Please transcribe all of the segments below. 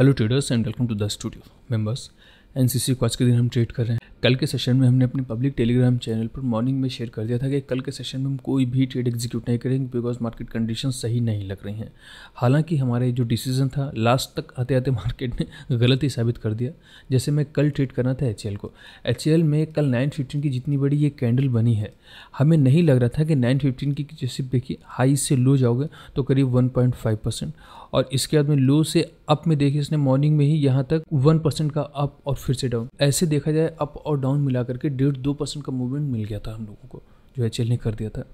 Hello traders and welcome to the studio members NCC को आज के दिन हम ट्रेड कर रहे हैं। कल के सेशन में हमने अपने पब्लिक टेलीग्राम चैनल पर मॉर्निंग में शेयर कर दिया था कि कल के सेशन में हम कोई भी ट्रेड एग्जीक्यूट नहीं करेंगे बिकॉज़ मार्केट कंडीशन सही नहीं लग रही हैं। हालाँकि हमारे जो डिसीज़न था लास्ट तक आते आते मार्केट ने गलत ही साबित कर दिया। जैसे मैं कल ट्रेड करना था एचएल को। एच में कल नाइन की जितनी बड़ी ये कैंडल बनी है, हमें नहीं लग रहा था कि नाइन की जैसे देखिए हाई से लो जाओगे तो करीब वन और इसके बाद में लो से अप में देखिए इसने मॉर्निंग में ही यहाँ तक वन परसेंट का अप और फिर से डाउन ऐसे देखा जाए अप और डाउन मिला करके डेढ़ दो परसेंट का मूवमेंट मिल गया था हम लोगों को। जो एचएल ने कर दिया था।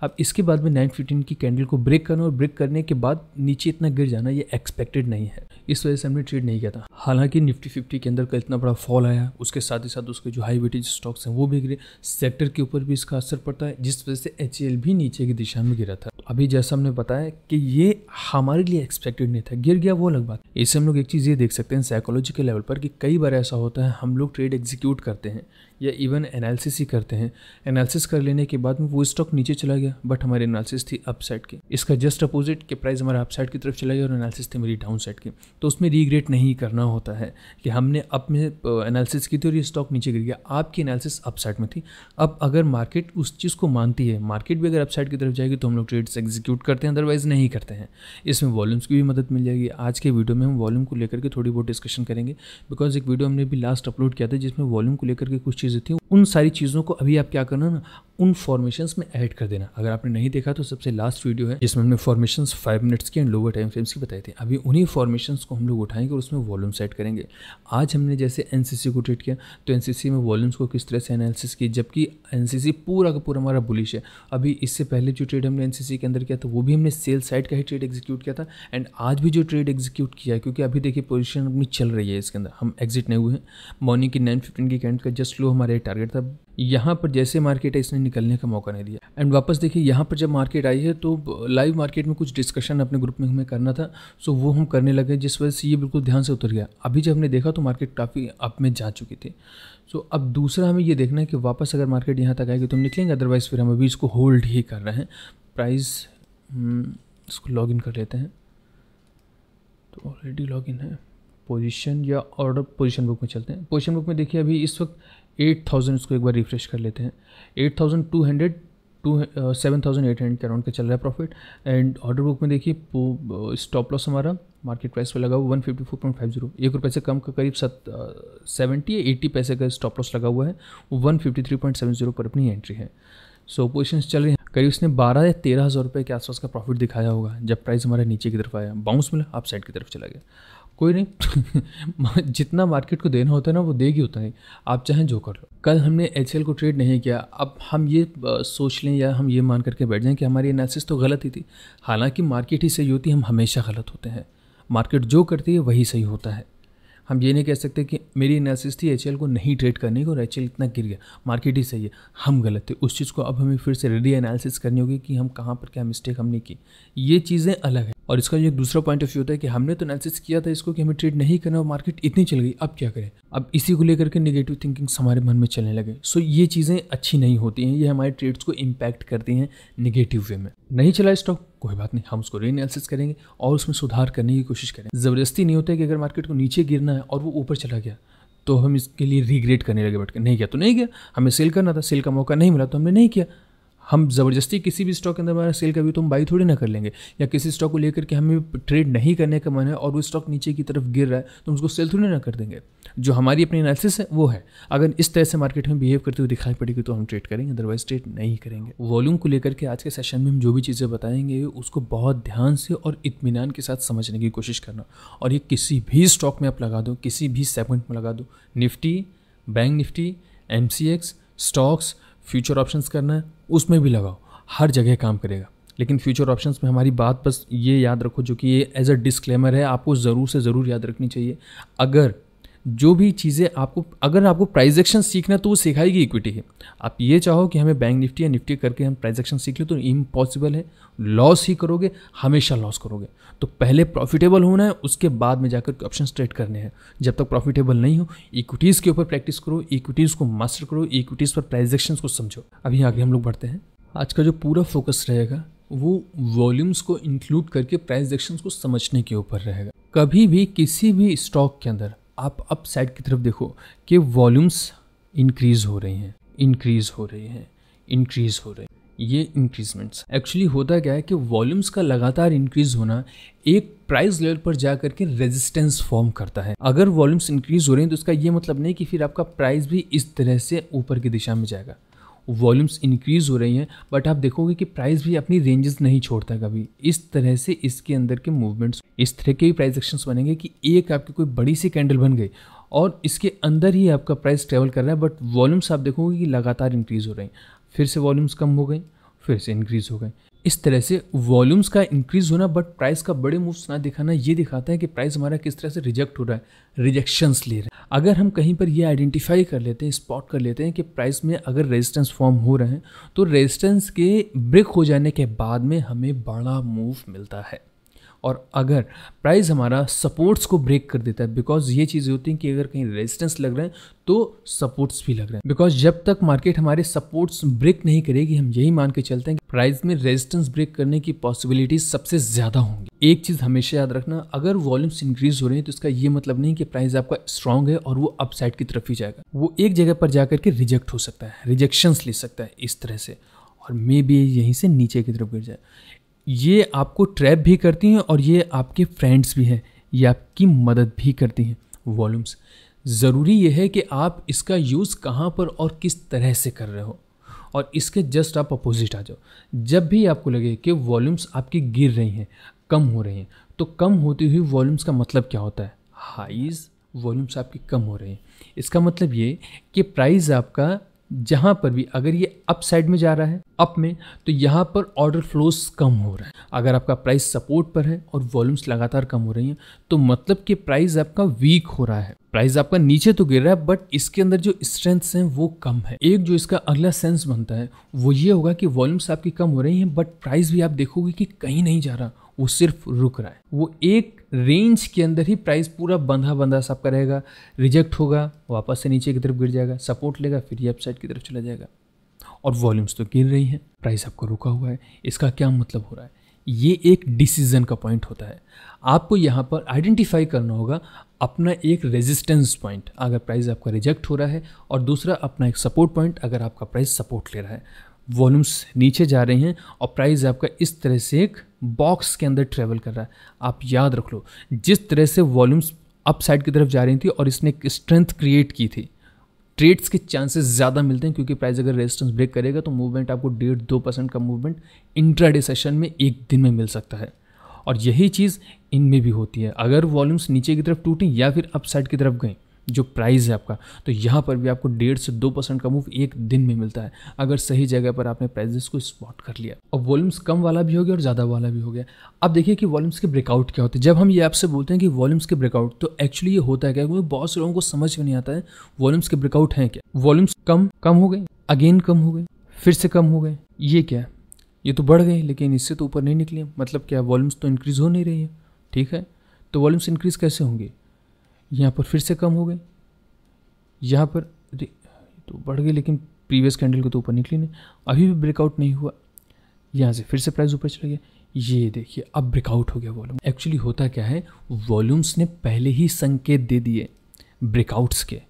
अब इसके बाद में नाइन फिफ्टीन की कैंडल को ब्रेक करना और ब्रेक करने के बाद नीचे इतना गिर जाना, ये एक्सपेक्टेड नहीं है। इस वजह से हमने ट्रेड नहीं किया था। हालाँकि निफ्टी फिफ्टी के अंदर का इतना बड़ा फॉल आया, उसके साथ ही साथ उसके जो हाई वेटेज स्टॉक्स हैं, वो भी गिरे। सेक्टर के ऊपर भी इसका असर पड़ता है, जिस वजह से एचएल भी नीचे की दिशा में गिरा था। अभी जैसा हमने बताया कि ये हमारे लिए एक्सपेक्टेड नहीं था। गिर गया वो अलग बात। इससे हम लोग एक चीज़ ये देख सकते हैं साइकोलॉजिकल लेवल पर कि कई बार ऐसा होता है, हम लोग ट्रेड एग्जीक्यूट करते हैं। या इवन एनालिसिस ही करते हैं। एनालिसिस कर लेने के बाद में वो स्टॉक नीचे चला गया बट हमारी एनालिसिस थी अप साइड की। इसका जस्ट अपोजिट के प्राइस हमारा अपसाइड की तरफ़ चला गया और एनालिसिस थी मेरी डाउन साइड की। तो उसमें रीग्रेट नहीं करना होता है कि हमने अप में एनालिसिस की थी और ये स्टॉक नीचे गिर गया। आपकी एनालिसिस अप साइड में थी। अब अगर मार्केट उस चीज़ को मानती है मार्केट भी अगर अपसाइड की तरफ़ जाएगी तो हम लोग ट्रेड्स एग्जीक्यूट करते हैं अदरवाइज़ नहीं करते हैं। इसमें वॉल्यूम्स की भी मदद मिल जाएगी। आज के वीडियो में हम वॉल्यूम को लेकर के थोड़ी बहुत डिस्कशन करेंगे। बिकॉज़ एक वीडियो हमने भी लास्ट अपलोड किया था, जिसमें वॉल्यूम को लेकर के कुछ चीज़ें थी उन सारी चीज़ों को अभी आप क्या करना ना उन फॉर्मेशंस में ऐड कर देना। अगर आपने नहीं देखा तो सबसे लास्ट वीडियो है, जिसमें हमने फॉर्मेशंस फाइव मिनट्स की एंड लोअर टाइम फ्रेम्स की बताई थी। अभी उन्हीं फॉर्मेशंस को हम लोग उठाएँगे और उसमें वॉल्यूम सेट करेंगे। आज हमने जैसे एनसीसी को ट्रेड किया तो एनसीसी में वॉल्यूम्स को किस तरह से एनालिसिस की, जबकि एनसीसी पूरा का पूरा हमारा बुलिश है। अभी इससे पहले जो ट्रेड हमने एनसीसी के अंदर किया था वो भी हमने सेल साइड का ही ट्रेड एग्जीक्यूट किया था। एंड आज भी जो ट्रेड एग्जीक्यूट किया क्योंकि अभी देखिए पोजिशन अपनी चल रही है इसके अंदर। हम एग्जिट नहीं हुए हैं। मॉर्निंग की नाइन फिफ्टीन की कैंड का जस्ट लो हमारे टारगेट था। यहाँ पर जैसे मार्केट है इसने निकलने का मौका नहीं दिया। एंड वापस देखिए यहाँ पर जब मार्केट आई है तो लाइव मार्केट में कुछ डिस्कशन अपने ग्रुप में हमें करना था सो वो हम करने लगे जिस वजह से ये बिल्कुल ध्यान से उतर गया। अभी जब हमने देखा तो मार्केट काफ़ी अप में जा चुकी थी। सो अब दूसरा हमें ये देखना है कि वापस अगर मार्केट यहाँ तक आएगी तो हम निकलेंगे अदरवाइज़ फिर हम अभी इसको होल्ड ही कर रहे हैं। प्राइस हम्म, इसको लॉग इन कर लेते हैं। तो ऑलरेडी लॉग इन है। पोजीशन या ऑर्डर पोजीशन बुक में चलते हैं। पोजीशन बुक में देखिए अभी इस वक्त एट थाउज़ेंड इसको एक बार रिफ्रेश कर लेते हैं। Eight thousand two hundred to seven thousand eight hundred के अराउंड का चल रहा है प्रॉफिट एंड ऑर्डर बुक में देखिए स्टॉप लॉस हमारा मार्केट प्राइस पर लगा हुआ one fifty four point five zero. एक रुपये से कम का करीब सत सेवेंटी या एट्टी पैसे का स्टॉप लॉस लगा हुआ है। वो one fifty three point seven zero पर अपनी एंट्री है। सो so, पोजिशन चल रही है। करीब उसने बारह या तेरह हज़ार रुपये के आसपास का प्रॉफिट दिखाया होगा जब प्राइस हमारा नीचे की तरफ़ आया। बाउंस मिला आप साइड की तरफ़ चला गया। कोई नहीं। जितना मार्केट को देना होता है ना, वो देगी उतना ही। आप चाहें जो कर लो। कल हमने एच को ट्रेड नहीं किया। अब हम ये सोच लें या हम ये मान करके बैठ जाएँ कि हमारी एनालिसिस तो गलत ही थी। हालाँकि मार्केट ही सही होती, हम हमेशा गलत होते हैं। मार्केट जो करती है, वही सही होता है। हम ये नहीं कह सकते कि मेरी एनालिसिस थी एचएल को नहीं ट्रेड करने की और एचएल इतना गिर गया। मार्केट ही सही है। हम गलत थे। उस चीज़ को अब हमें फिर से रेडी एनालिसिस करनी होगी कि हम कहाँ पर क्या मिस्टेक हमने की। ये चीज़ें अलग है। और इसका जो दूसरा पॉइंट ऑफ़ व्यू होता है कि हमने तो एनालिसिस किया था इसको कि हमें ट्रेड नहीं करना और मार्केट इतनी चल गई, अब क्या करें? अब इसी को लेकर के निगेटिव थिंकिंग्स हमारे मन में चलने लगे। सो ये चीज़ें अच्छी नहीं होती हैं। ये हमारे ट्रेड्स को इम्पैक्ट करती हैं निगेटिव वे में। नहीं चला स्टॉक कोई बात नहीं, हम उसको री एनालिसिस करेंगे और उसमें सुधार करने की कोशिश करेंगे। ज़बरदस्ती नहीं होता है कि अगर मार्केट को नीचे गिरना है और वो ऊपर चला गया तो हम इसके लिए रिग्रेट करने लगे बैठ कर नहीं किया तो नहीं किया, हमें सेल करना था सेल का मौका नहीं मिला तो हमने नहीं किया। हम ज़बरदस्ती किसी भी स्टॉक के अंदर हमारा सेल कभी तो हम बाई थोड़ी ना कर लेंगे। या किसी स्टॉक को लेकर के हमें ट्रेड नहीं करने का मन है और वो स्टॉक नीचे की तरफ़ गिर रहा है तो हम उसको सेल थोड़ी ना कर देंगे। जो हमारी अपनी एनालिसिस है, वो है। अगर इस तरह से मार्केट में बिहेव करते हुए दिखाई पड़ेगी तो हम ट्रेड करेंगे अदरवाइज़ ट्रेड नहीं करेंगे। वॉल्यूम को लेकर के आज के सेशन में हम जो भी चीज़ें बताएँगे, उसको बहुत ध्यान से और इतमान के साथ समझने की कोशिश करना। और ये किसी भी स्टॉक में आप लगा दो, किसी भी सेगमेंट में लगा दो। Nifty Bank Nifty MCX stocks future options करना है। उसमें भी लगाओ। हर जगह काम करेगा। लेकिन फ्यूचर ऑप्शंस में हमारी बात बस ये याद रखो, जो कि ये एज अ डिस्क्लेमर है, आपको ज़रूर से ज़रूर याद रखनी चाहिए। अगर जो भी चीज़ें आपको, अगर आपको प्राइजेक्शन सीखना तो वो सिखाएगी इक्विटी है आप ये चाहो कि हमें बैंक निफ्टी या निफ्टी करके हम प्राइजेक्शन सीख लें तो इम्पॉसिबल है। लॉस ही करोगे, हमेशा लॉस करोगे। तो पहले प्रॉफिटेबल होना है, उसके बाद में जाकर ऑप्शन ट्रेड करने हैं। जब तक प्रॉफिटेबल नहीं हो इक्विटीज़ के ऊपर प्रैक्टिस करो इक्विटीज़ को मास्टर करो इक्विटीज़ पर प्राइजेक्शन को समझो। अभी आगे हम लोग बढ़ते हैं। आज का जो पूरा फोकस रहेगा, वो वॉल्यूम्स को इंक्लूड करके प्राइस एक्शन को समझने के ऊपर रहेगा। कभी भी किसी भी स्टॉक के अंदर आप अप साइड की तरफ़ देखो कि वॉल्यूम्स इंक्रीज हो रहे हैं इंक्रीज हो रहे हैं इंक्रीज हो रहे हैं। ये इंक्रीजमेंट्स एक्चुअली होता क्या है कि वॉल्यूम्स का लगातार इंक्रीज होना एक प्राइस लेवल पर जा करके रेजिस्टेंस फॉर्म करता है। अगर वॉल्यूम्स इंक्रीज हो रहे हैं तो इसका ये मतलब नहीं कि फिर आपका प्राइस भी इस तरह से ऊपर की दिशा में जाएगा। वॉल्यूम्स इंक्रीज हो रही हैं बट आप देखोगे कि प्राइस भी अपनी रेंजेस नहीं छोड़ता कभी। इस तरह से इसके अंदर के मूवमेंट्स इस तरह के भी प्राइस एक्शंस बनेंगे कि एक आपकी कोई बड़ी सी कैंडल बन गई और इसके अंदर ही आपका प्राइस ट्रेवल कर रहा है बट वॉल्यूम्स आप देखोगे कि लगातार इंक्रीज हो रहे हैं। फिर से वॉल्यूम्स कम हो गई। फिर से इंक्रीज हो गए। इस तरह से वॉल्यूम्स का इंक्रीज होना बट प्राइस का बड़े मूव्स ना दिखाना, ये दिखाता है कि प्राइस हमारा किस तरह से रिजेक्ट हो रहा है रिजेक्शंस ले रहे हैं। अगर हम कहीं पर ये आइडेंटिफाई कर लेते हैं स्पॉट कर लेते हैं कि प्राइस में अगर रेजिस्टेंस फॉर्म हो रहे हैं तो रेजिस्टेंस के ब्रेक हो जाने के बाद में हमें बड़ा मूव मिलता है। और अगर प्राइस हमारा सपोर्ट्स को ब्रेक कर देता है बिकॉज़ ये चीज़ें होती हैं कि अगर कहीं रेजिस्टेंस लग रहे हैं तो सपोर्ट्स भी लग रहे हैं। बिकॉज़ जब तक मार्केट हमारे सपोर्ट्स ब्रेक नहीं करेगी, हम यही मान के चलते हैं कि प्राइस में रेजिस्टेंस ब्रेक करने की पॉसिबिलिटी सबसे ज़्यादा होंगी। एक चीज़ हमेशा याद रखना, अगर वॉल्यूम्स इंक्रीज हो रहे हैं तो इसका ये मतलब नहीं कि प्राइस आपका स्ट्रांग है और वो अपसाइड की तरफ़ ही जाएगा। वो एक जगह पर जाकर के रिजेक्ट हो सकता है रिजेक्शंस ले सकता है इस तरह से, और मे भी यहीं से नीचे की तरफ़ गिर जाए। ये आपको ट्रैप भी करती हैं और ये आपके फ्रेंड्स भी हैं। ये आपकी मदद भी करती हैं वॉल्यूम्स। ज़रूरी ये है कि आप इसका यूज़ कहाँ पर और किस तरह से कर रहे हो। और इसके जस्ट आप अपोजिट आ जाओ। जब भी आपको लगे कि वॉल्यूम्स आपकी गिर रही हैं, कम हो रही हैं तो कम होती हुई वॉल्यूम्स का मतलब क्या होता है? हाइज वॉल्यूम्स आपकी कम हो रहे हैं। इसका मतलब ये कि प्राइस आपका जहाँ पर भी अगर ये अप साइड में जा रहा है अप में तो यहाँ पर ऑर्डर फ्लोस कम हो रहा है। अगर आपका प्राइस सपोर्ट पर है और वॉल्यूम्स लगातार कम हो रही हैं तो मतलब कि प्राइस आपका वीक हो रहा है। प्राइस आपका नीचे तो गिर रहा है बट इसके अंदर जो स्ट्रेंथ्स हैं, वो कम है। एक जो इसका अगला सेंस बनता है, वो ये होगा कि वॉल्यूम्स आपकी कम हो रही हैं बट प्राइस भी आप देखोगे कि कहीं नहीं जा रहा। वो सिर्फ़ रुक रहा है। वो एक रेंज के अंदर ही प्राइस पूरा बंधा बंधा सब रहेगा रिजेक्ट होगा, वापस से नीचे की तरफ़ गिर जाएगा सपोर्ट लेगा, फिर ये अपसाइड की तरफ़ चला जाएगा। और वॉल्यूम्स तो गिर रही हैं। प्राइस आपको रुका हुआ है। इसका क्या मतलब हो रहा है? ये एक डिसीज़न का पॉइंट होता है। आपको यहाँ पर आइडेंटिफाई करना होगा अपना एक रेजिस्टेंस पॉइंट अगर प्राइस आपका रिजेक्ट हो रहा है और दूसरा अपना एक सपोर्ट पॉइंट अगर आपका प्राइस सपोर्ट ले रहा है। वॉल्यूम्स नीचे जा रहे हैं और प्राइस आपका इस तरह से एक बॉक्स के अंदर ट्रेवल कर रहा है। आप याद रख लो, जिस तरह से वॉल्यूम्स अप साइड की तरफ़ जा रही थी और इसने एक स्ट्रेंथ क्रिएट की थी, ट्रेड्स के चांसेस ज़्यादा मिलते हैं क्योंकि प्राइस अगर रेजिस्टेंस ब्रेक करेगा तो मूवमेंट आपको डेढ़ दो परसेंट का मूवमेंट इंट्राडे सेशन में एक दिन में मिल सकता है। और यही चीज़ इनमें भी होती है। अगर वॉल्यूम्स नीचे की तरफ़ टूटें या फिर अप साइड की तरफ़ गए जो प्राइस है आपका तो यहाँ पर भी आपको डेढ़ से दो परसेंट का मूव एक दिन में मिलता है। अगर सही जगह पर आपने प्राइजेस को स्पॉट कर लिया और वॉल्यूम्स कम वाला भी हो गया और ज़्यादा वाला भी हो गया। अब देखिए कि वॉल्यूम्स के ब्रेकआउट क्या होते हैं। जब हम ये आपसे बोलते हैं कि वॉल्यूम्स के ब्रेकआउट तो एक्चुअली ये होता है क्या? क्योंकि बहुत से लोगों को समझ में नहीं आता है वॉल्यूम्स के ब्रेकआउट हैं क्या? वॉल्यूम्स कम कम हो गए अगेन कम हो गए, फिर से कम हो गए। ये क्या है? ये तो बढ़ गए, लेकिन इससे तो ऊपर नहीं निकले। मतलब क्या? वॉल्यूम्स तो इंक्रीज़ हो नहीं रही है। ठीक है? तो वॉल्यूम्स इंक्रीज़ कैसे होंगे? यहाँ पर फिर से कम हो गए। यहाँ पर तो बढ़ गई लेकिन प्रीवियस कैंडल को तो ऊपर निकली नहीं। अभी भी ब्रेकआउट नहीं हुआ। यहाँ से फिर से प्राइस ऊपर चला गया। ये देखिए, अब ब्रेकआउट हो गया वॉल्यूम एक्चुअली होता क्या है वॉल्यूम्स ने पहले ही संकेत दे दिए ब्रेकआउट्स के।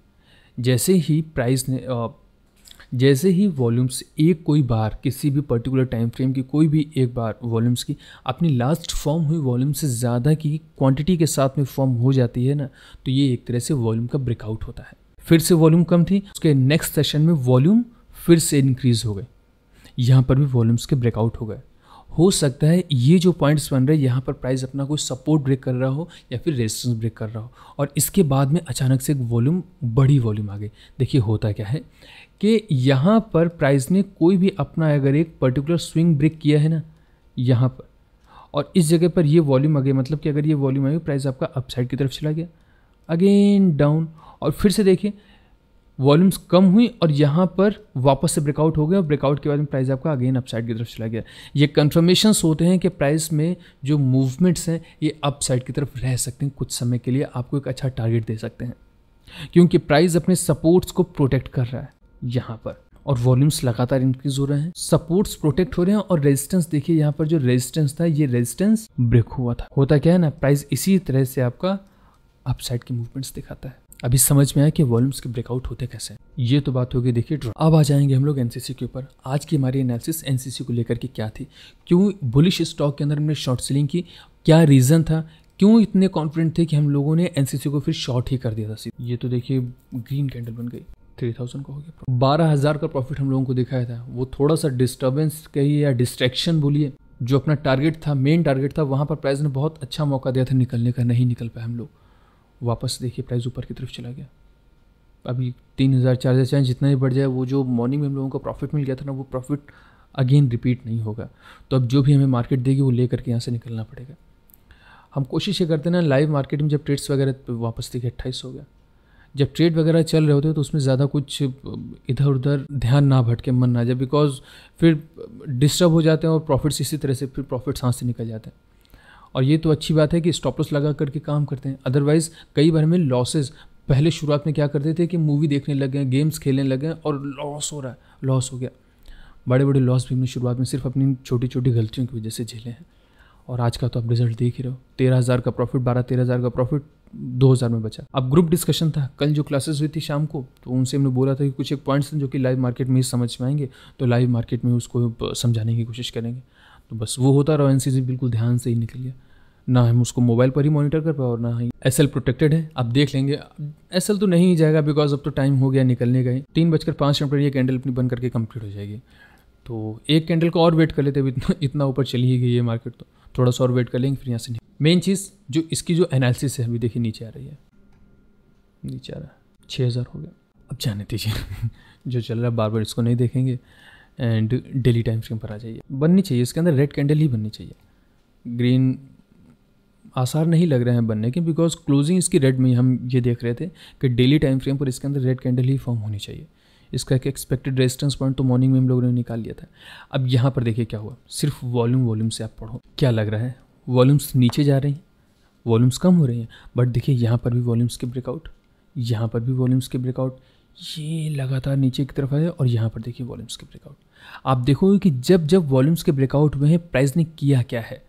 जैसे ही प्राइस ने जैसे ही वॉल्यूम्स एक कोई बार किसी भी पर्टिकुलर टाइम फ्रेम की कोई भी एक बार वॉल्यूम्स की अपनी लास्ट फॉर्म हुई वॉल्यूम से ज़्यादा की क्वांटिटी के साथ में फॉर्म हो जाती है ना तो ये एक तरह से वॉल्यूम का ब्रेकआउट होता है। फिर से वॉल्यूम कम थी, उसके नेक्स्ट सेशन में वॉल्यूम फिर से इंक्रीज हो गए। यहाँ पर भी वॉल्यूम्स के ब्रेकआउट हो गए। हो सकता है ये जो पॉइंट्स बन रहे हैं, यहाँ पर प्राइस अपना कोई सपोर्ट ब्रेक कर रहा हो या फिर रेजिस्टेंस ब्रेक कर रहा हो। और इसके बाद में अचानक से एक वॉल्यूम बड़ी वॉल्यूम आ गई। देखिए होता क्या है? कि यहाँ पर प्राइस ने कोई भी अपना अगर एक पर्टिकुलर स्विंग ब्रेक किया है ना, यहाँ पर। और इस जगह पर ये वॉल्यूम आ गई मतलब कि अगर ये वॉल्यूम आ गई प्राइस आपका अपसाइड की तरफ़ चला गया। अगेन डाउन और फिर से देखिए वॉल्यूम्स कम हुई और यहाँ पर वापस से ब्रेकआउट हो गया और ब्रेकआउट के बाद में प्राइस आपका अगेन अपसाइड की तरफ़ चला गया। ये कन्फर्मेशंस होते हैं कि प्राइस में जो मूवमेंट्स हैं, ये अपसाइड की तरफ़ रह सकते हैं कुछ समय के लिए। आपको एक अच्छा टारगेट दे सकते हैं। क्योंकि प्राइस अपने सपोर्ट्स को प्रोटेक्ट कर रहा है। यहाँ पर। और वॉल्यूम्स लगातार इंक्रीज हो रहे हैं। सपोर्ट्स प्रोटेक्ट हो रहे हैं और रेजिस्टेंस देखिए यहाँ पर जो रेजिस्टेंस था, ये रेजिस्टेंस ब्रेक हुआ था। होता क्या है ना प्राइस इसी तरह से आपका अपसाइड की मूवमेंट्स दिखाता है। अभी समझ में आया कि वॉल्यूम्स के ब्रेकआउट होते कैसे ये तो बात होगी, देखिए ड्रॉ अब आ जाएँगे हम लोग एनसीसी के ऊपर। आज की हमारी एनालिसिस एनसीसी को लेकर के क्या थी? क्यों बुलिश स्टॉक के अंदर हमने शॉर्ट सेलिंग की? क्या रीज़न था? क्यों इतने कॉन्फिडेंट थे कि हम लोगों ने एनसीसी को फिर शॉर्ट ही कर दिया था? ये तो देखिए ग्रीन कैंडल बन गई। थ्री थाउज़ेंड का हो गया बारह हज़ार का प्रॉफिट हम लोगों को दिखाया था। वो थोड़ा सा डिस्टर्बेंस कहिए या डिस्ट्रैक्शन बोलिए, जो अपना टारगेट था मेन टारगेट था, वहाँ पर प्राइस ने बहुत अच्छा मौका दिया था निकलने का, नहीं निकल पाए हम लोग। वापस देखिए प्राइस ऊपर की तरफ़ चला गया। अभी तीन हज़ार, चार हज़ार, चाहे जितना ही बढ़ जाए, वो जो मॉर्निंग में हम लोगों को प्रॉफिट मिल गया था ना, वो प्रॉफिट अगेन रिपीट नहीं होगा। तो अब जो भी हमें मार्केट देगी, वो ले करके यहाँ से निकलना पड़ेगा। हम कोशिश ये करते ना लाइव मार्केट में जब ट्रेड्स वगैरह वापस देखिए, अट्ठाईस हो गया। जब ट्रेड वगैरह चल रहे होते हैं तो उसमें ज़्यादा कुछ इधर उधर ध्यान ना भटके, मन ना जाए बिकॉज़ फिर डिस्टर्ब हो जाते हैं और प्रॉफिट्स इसी तरह से, फिर प्रॉफिट हाथ से निकल जाते हैं। और ये तो अच्छी बात है कि स्टॉप लॉस लगा करके काम करते हैं। अदरवाइज़ कई बार हमें लॉसेज पहले शुरुआत में क्या करते थे कि मूवी देखने लग गेम्स खेलने लग और लॉस हो रहा है लॉस हो गया। बड़े बड़े लॉस भी हमने शुरुआत में सिर्फ़ अपनी छोटी छोटी गलतियों की वजह से झेले हैं। और आज का तो आप रिज़ल्ट देख ही रहे हो। तेरह हज़ार का प्रॉफिट बारह, तेरह हज़ार का प्रॉफिट दो हज़ार में बचा। अब ग्रुप डिस्कशन था। कल जो क्लासेस हुई थी शाम को तो उनसे हमने बोला था कि कुछ एक पॉइंट्स हैं जो कि लाइव मार्केट में ही समझ में आएँगे तो लाइव मार्केट में उसको समझाने की कोशिश करेंगे। तो बस वो होता रहा एन बिल्कुल ध्यान से ही निकल गया। ना हम उसको मोबाइल पर ही मॉनिटर कर पाए और ना ही एस एल प्रोटेक्टेड है। अब देख लेंगे। एस एल तो नहीं ही जाएगा बिकॉज़ अब तो टाइम हो गया निकलने का ही। तीन बजकर पाँच मिनट पर ये कैंडल अपनी बंद करके कंप्लीट हो जाएगी। तो एक कैंडल को और वेट कर लेते इतना इतना ऊपर चली ही गई है मार्केट तो। थोड़ा सा और वेट कर लेंगे, फिर यहाँ से मेन चीज़ जो इसकी जो एनालिसिस है, अभी देखिए नीचे आ रही है। नीचे आ रहा है। छः हज़ार हो गया। अब जाने दीजिए। जो चल रहा है बार बार इसको नहीं देखेंगे। एंड डेली टाइम फ्रेम पर आ जाइए। बननी चाहिए, इसके अंदर रेड कैंडल ही बननी चाहिए। ग्रीन आसार नहीं लग रहे हैं बनने के बिकॉज़ क्लोजिंग इसकी रेड में हम ये देख रहे थे कि डेली टाइम फ्रेम पर इसके अंदर रेड कैंडल ही फॉर्म होनी चाहिए। इसका एक एक्सपेक्टेड रेजिस्टेंस पॉइंट तो मॉर्निंग में हम लोगों ने निकाल लिया था। अब यहाँ पर देखिए क्या हुआ। सिर्फ़ वॉल्यूम वॉल्यूम से आप पढ़ो। क्या लग रहा है? वॉल्यूम्स नीचे जा रहे हैं वॉल्यूम्स कम हो रहे हैं बट देखिए यहाँ पर भी वॉल्यूम्स के ब्रेकआउट यहाँ पर भी वॉल्यूम्स के ब्रेकआउट ये लगातार नीचे की तरफ़ आए और यहाँ पर देखिए वॉल्यूम्स के ब्रेकआउट आप देखोगे कि जब जब वॉल्यूम्स के ब्रेकआउट हुए हैं प्राइस ने किया क्या है?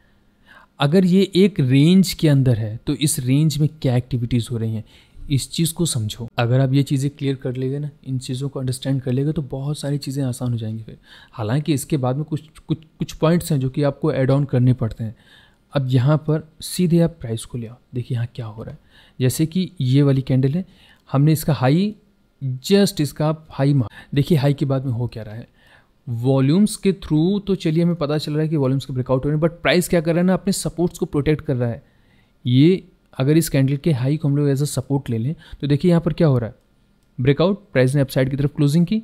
अगर ये एक रेंज के अंदर है तो इस रेंज में क्या एक्टिविटीज़ हो रही हैं? इस चीज़ को समझो। अगर आप ये चीज़ें क्लियर कर लेंगे ना, इन चीज़ों को अंडरस्टैंड कर लेंगे तो बहुत सारी चीज़ें आसान हो जाएँगी फिर। हालाँकि इसके बाद में कुछ कुछ कुछ पॉइंट्स हैं जो कि आपको एड ऑन करने पड़ते हैं। अब यहाँ पर सीधे आप प्राइस को ले आओ। देखिए यहाँ क्या हो रहा है। जैसे कि ये वाली कैंडल है, हमने इसका हाई जस्ट इसका हाई मार। देखिए हाई के बाद में हो क्या रहा है। वॉल्यूम्स के थ्रू तो चलिए हमें पता चल रहा है कि वॉल्यूम्स के ब्रेकआउट हो रहे हैं बट प्राइस क्या कर रहा है ना, अपने सपोर्ट्स को प्रोटेक्ट कर रहा है। ये अगर इस कैंडल के हाई को हम लोग एज अ सपोर्ट ले लें तो देखिए यहाँ पर क्या हो रहा है? ब्रेकआउट प्राइस ने अपसाइड की तरफ़ क्लोजिंग की।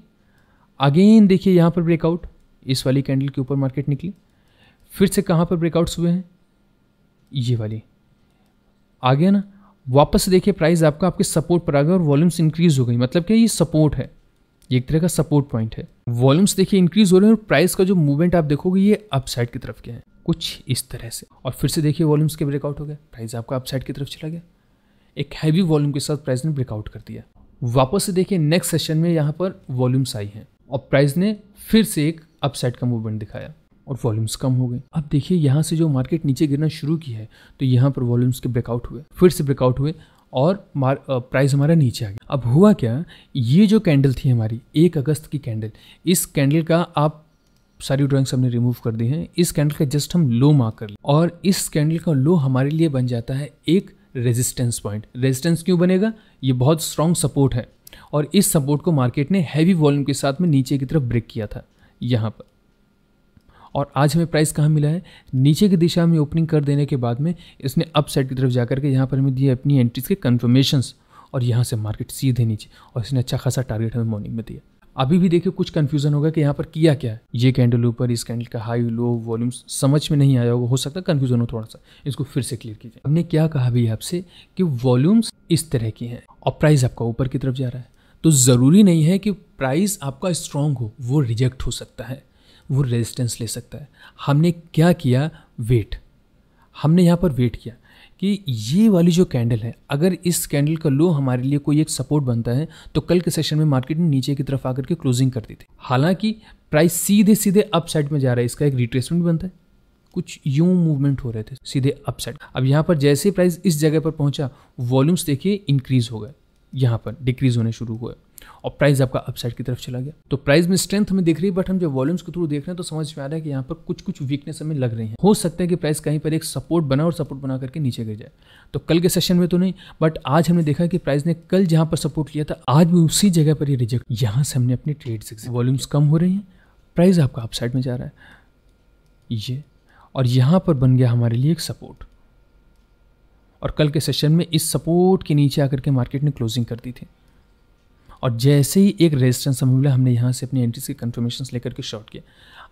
अगेन देखिए यहाँ पर ब्रेकआउट इस वाली कैंडल के ऊपर मार्केट निकली। फिर से कहाँ पर ब्रेकआउट्स हुए हैं? ये वाली। आ गया ना? वापस देखिए प्राइस आपका आपके सपोर्ट पर आ गया और वॉल्यूम्स इंक्रीज हो गई। मतलब क्या ये सपोर्ट है? ये एक तरह का सपोर्ट पॉइंट है। वॉल्यूम्स देखिए इंक्रीज हो रहे हैं और प्राइस का जो मूवमेंट आप देखोगे, ये अपसाइड की तरफ़ के है। कुछ इस तरह से। और फिर से देखिए वॉल्यूम्स के ब्रेकआउट हो गए। प्राइस आपका अपसाइड की तरफ़ चला गया। एक हैवी वॉल्यूम के साथ प्राइस ने ब्रेकआउट कर दिया। वापस से देखिए नेक्स्ट सेशन में यहाँ पर वॉल्यूम्स आई हैं। और प्राइस ने फिर से एक अपसाइड का मूवमेंट दिखाया। और वॉल्यूम्स कम हो गए। अब देखिए यहाँ से जो मार्केट नीचे गिरना शुरू की है तो यहाँ पर वॉल्यूम्स के ब्रेकआउट हुए। फिर से ब्रेकआउट हुए और प्राइस हमारा नीचे आ गया। अब हुआ क्या, ये जो कैंडल थी हमारी, एक अगस्त की कैंडल इस कैंडल का आप सारी ड्राइंग्स हमने रिमूव कर दी हैं। इस कैंडल का जस्ट हम लो मार्क कर लें। और इस कैंडल का लो हमारे लिए बन जाता है एक रेजिस्टेंस पॉइंट रेजिस्टेंस क्यों बनेगा? ये बहुत स्ट्रॉन्ग सपोर्ट है। और इस सपोर्ट को मार्केट ने हैवी वॉल्यूम के साथ में नीचे की तरफ़ ब्रेक किया था, यहाँ पर। और आज हमें प्राइस कहाँ मिला है? नीचे की दिशा में ओपनिंग कर देने के बाद में इसने अप साइड की तरफ़ जाकर के यहाँ पर हमें दिए अपनी एंट्रीज के कन्फर्मेशंस और यहाँ से मार्केट सीधे नीचे। और इसने अच्छा खासा टारगेट हमें मॉर्निंग में दिया। अभी भी देखिए कुछ कन्फ्यूज़न होगा कि यहाँ पर किया क्या है। ये कैंडल ऊपर, इस कैंडल का हाई लो वॉल्यूम समझ में नहीं आया होगा। हो सकता है कन्फ्यूज़न हो थोड़ा सा। इसको फिर से क्लियर कीजिए। हमने क्या कहा भी आपसे कि वॉल्यूम्स इस तरह की हैं और प्राइस आपका ऊपर की तरफ़ जा रहा है। तो ज़रूरी नहीं है कि प्राइस आपका स्ट्रांग हो, वो रिजेक्ट हो सकता है, वो रेजिस्टेंस ले सकता है। हमने क्या किया? वेट हमने यहाँ पर वेट किया। कि ये वाली जो कैंडल है, अगर इस कैंडल का लो हमारे लिए कोई एक सपोर्ट बनता है तो कल के सेशन में मार्केट ने नीचे की तरफ़ आकर के क्लोजिंग कर दी थी। हालाँकि प्राइस सीधे सीधे अप साइड में जा रहा है, इसका एक रिट्रेसमेंट बनता है। कुछ यूँ मूवमेंट हो रहे थे, सीधे अप साइड अब यहाँ पर जैसे प्राइस इस जगह पर पहुँचा वॉल्यूम्स देखिए इंक्रीज हो गए। यहाँ पर डिक्रीज होने शुरू हुए। और प्राइस आपका अपसाइड की तरफ़ चला गया। तो प्राइस में स्ट्रेंथ हमें दिख रही है बट हम जब वॉल्यूम्स के थ्रू देख रहे हैं तो समझ में आ रहा है कि यहाँ पर कुछ कुछ वीकनेस हमें लग रही है। हो सकता है कि प्राइस कहीं पर एक सपोर्ट बना और सपोर्ट बना करके नीचे गिर जाए। तो कल के सेशन में तो नहीं बट आज हमने देखा कि प्राइस ने कल जहाँ पर सपोर्ट लिया था, आज भी उसी जगह पर ही रिजेक्ट यहाँ से हमने अपनी ट्रेड वॉल्यूम्स कम हो रही हैं प्राइस आपका अपसाइड में जा रहा है। ये, और यहाँ पर बन गया हमारे लिए एक सपोर्ट और कल के सेशन में इस सपोर्ट के नीचे आकर के मार्केट ने क्लोजिंग कर दी थी। और जैसे ही एक रेजिस्टेंस हमें मिला, हमने यहाँ से अपनी एंट्रीज के कन्फर्मेशन लेकर के शॉर्ट किया।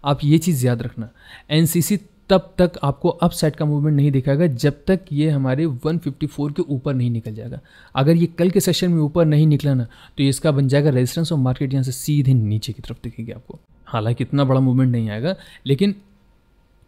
आप ये चीज़ याद रखना एनसीसी तब तक आपको अप साइड का मूवमेंट नहीं दिखाएगा, जब तक ये हमारे 154 के ऊपर नहीं निकल जाएगा। अगर ये कल के सेशन में ऊपर नहीं निकला ना तो ये इसका बन जाएगा रेजिस्टेंस और मार्केट यहाँ से सीधे नीचे की तरफ़ दिखेगी आपको। हालाँकि इतना बड़ा मूवमेंट नहीं आएगा, लेकिन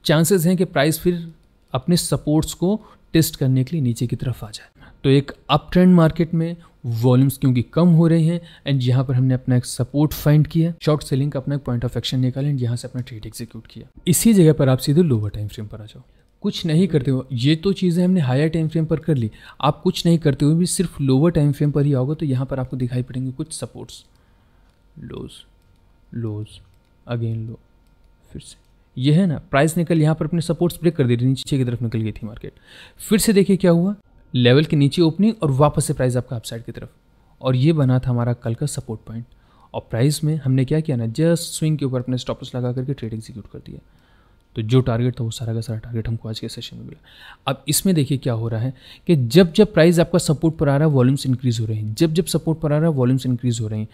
चांसेस हैं कि प्राइस फिर अपने सपोर्ट्स को टेस्ट करने के लिए नीचे की तरफ़ आ जाए। तो एक अप ट्रेंड मार्केट में वॉल्यूम्स क्योंकि कम हो रहे हैं एंड यहाँ पर हमने अपना एक सपोर्ट फाइंड किया। शॉर्ट सेलिंग का अपना एक पॉइंट ऑफ़ एक्शन निकाला एंड यहाँ से अपना ट्रेड एग्जीक्यूट किया। इसी जगह पर आप सीधे लोअर टाइम फ्रेम पर आ जाओ। कुछ नहीं करते हो ये तो चीज़ें हमने हायर टाइम फ्रेम पर कर ली। आप कुछ नहीं करते हुए भी सिर्फ़ लोअर टाइम फ्रेम पर ही आओगे तो यहाँ पर आपको दिखाई पड़ेंगे कुछ सपोर्ट्स लोज लोज अगेन लो फिर से। ये है ना प्राइस निकल यहाँ पर अपने सपोर्ट्स ब्रेक कर दी नीचे की तरफ़ निकल गई थी मार्केट फिर से देखिए क्या हुआ। लेवल के नीचे ओपनिंग और वापस से प्राइस आपका अपसाइड की तरफ़। और ये बना था हमारा कल का सपोर्ट पॉइंट और प्राइस में हमने क्या किया ना जस्ट स्विंग के ऊपर अपने स्टॉपस लगा करके ट्रेड एग्जीक्यूट कर दिया। तो जो टारगेट था वो सारा का सारा टारगेट हमको आज के सेशन में मिला। अब इसमें देखिए क्या हो रहा है कि जब जब प्राइस आपका सपोर्ट पर आ रहा है वॉल्यूम्स इंक्रीज हो रहे हैं। जब जब सपोर्ट पर आ रहा है वॉल्यूम्स इंक्रीज हो रहे हैं।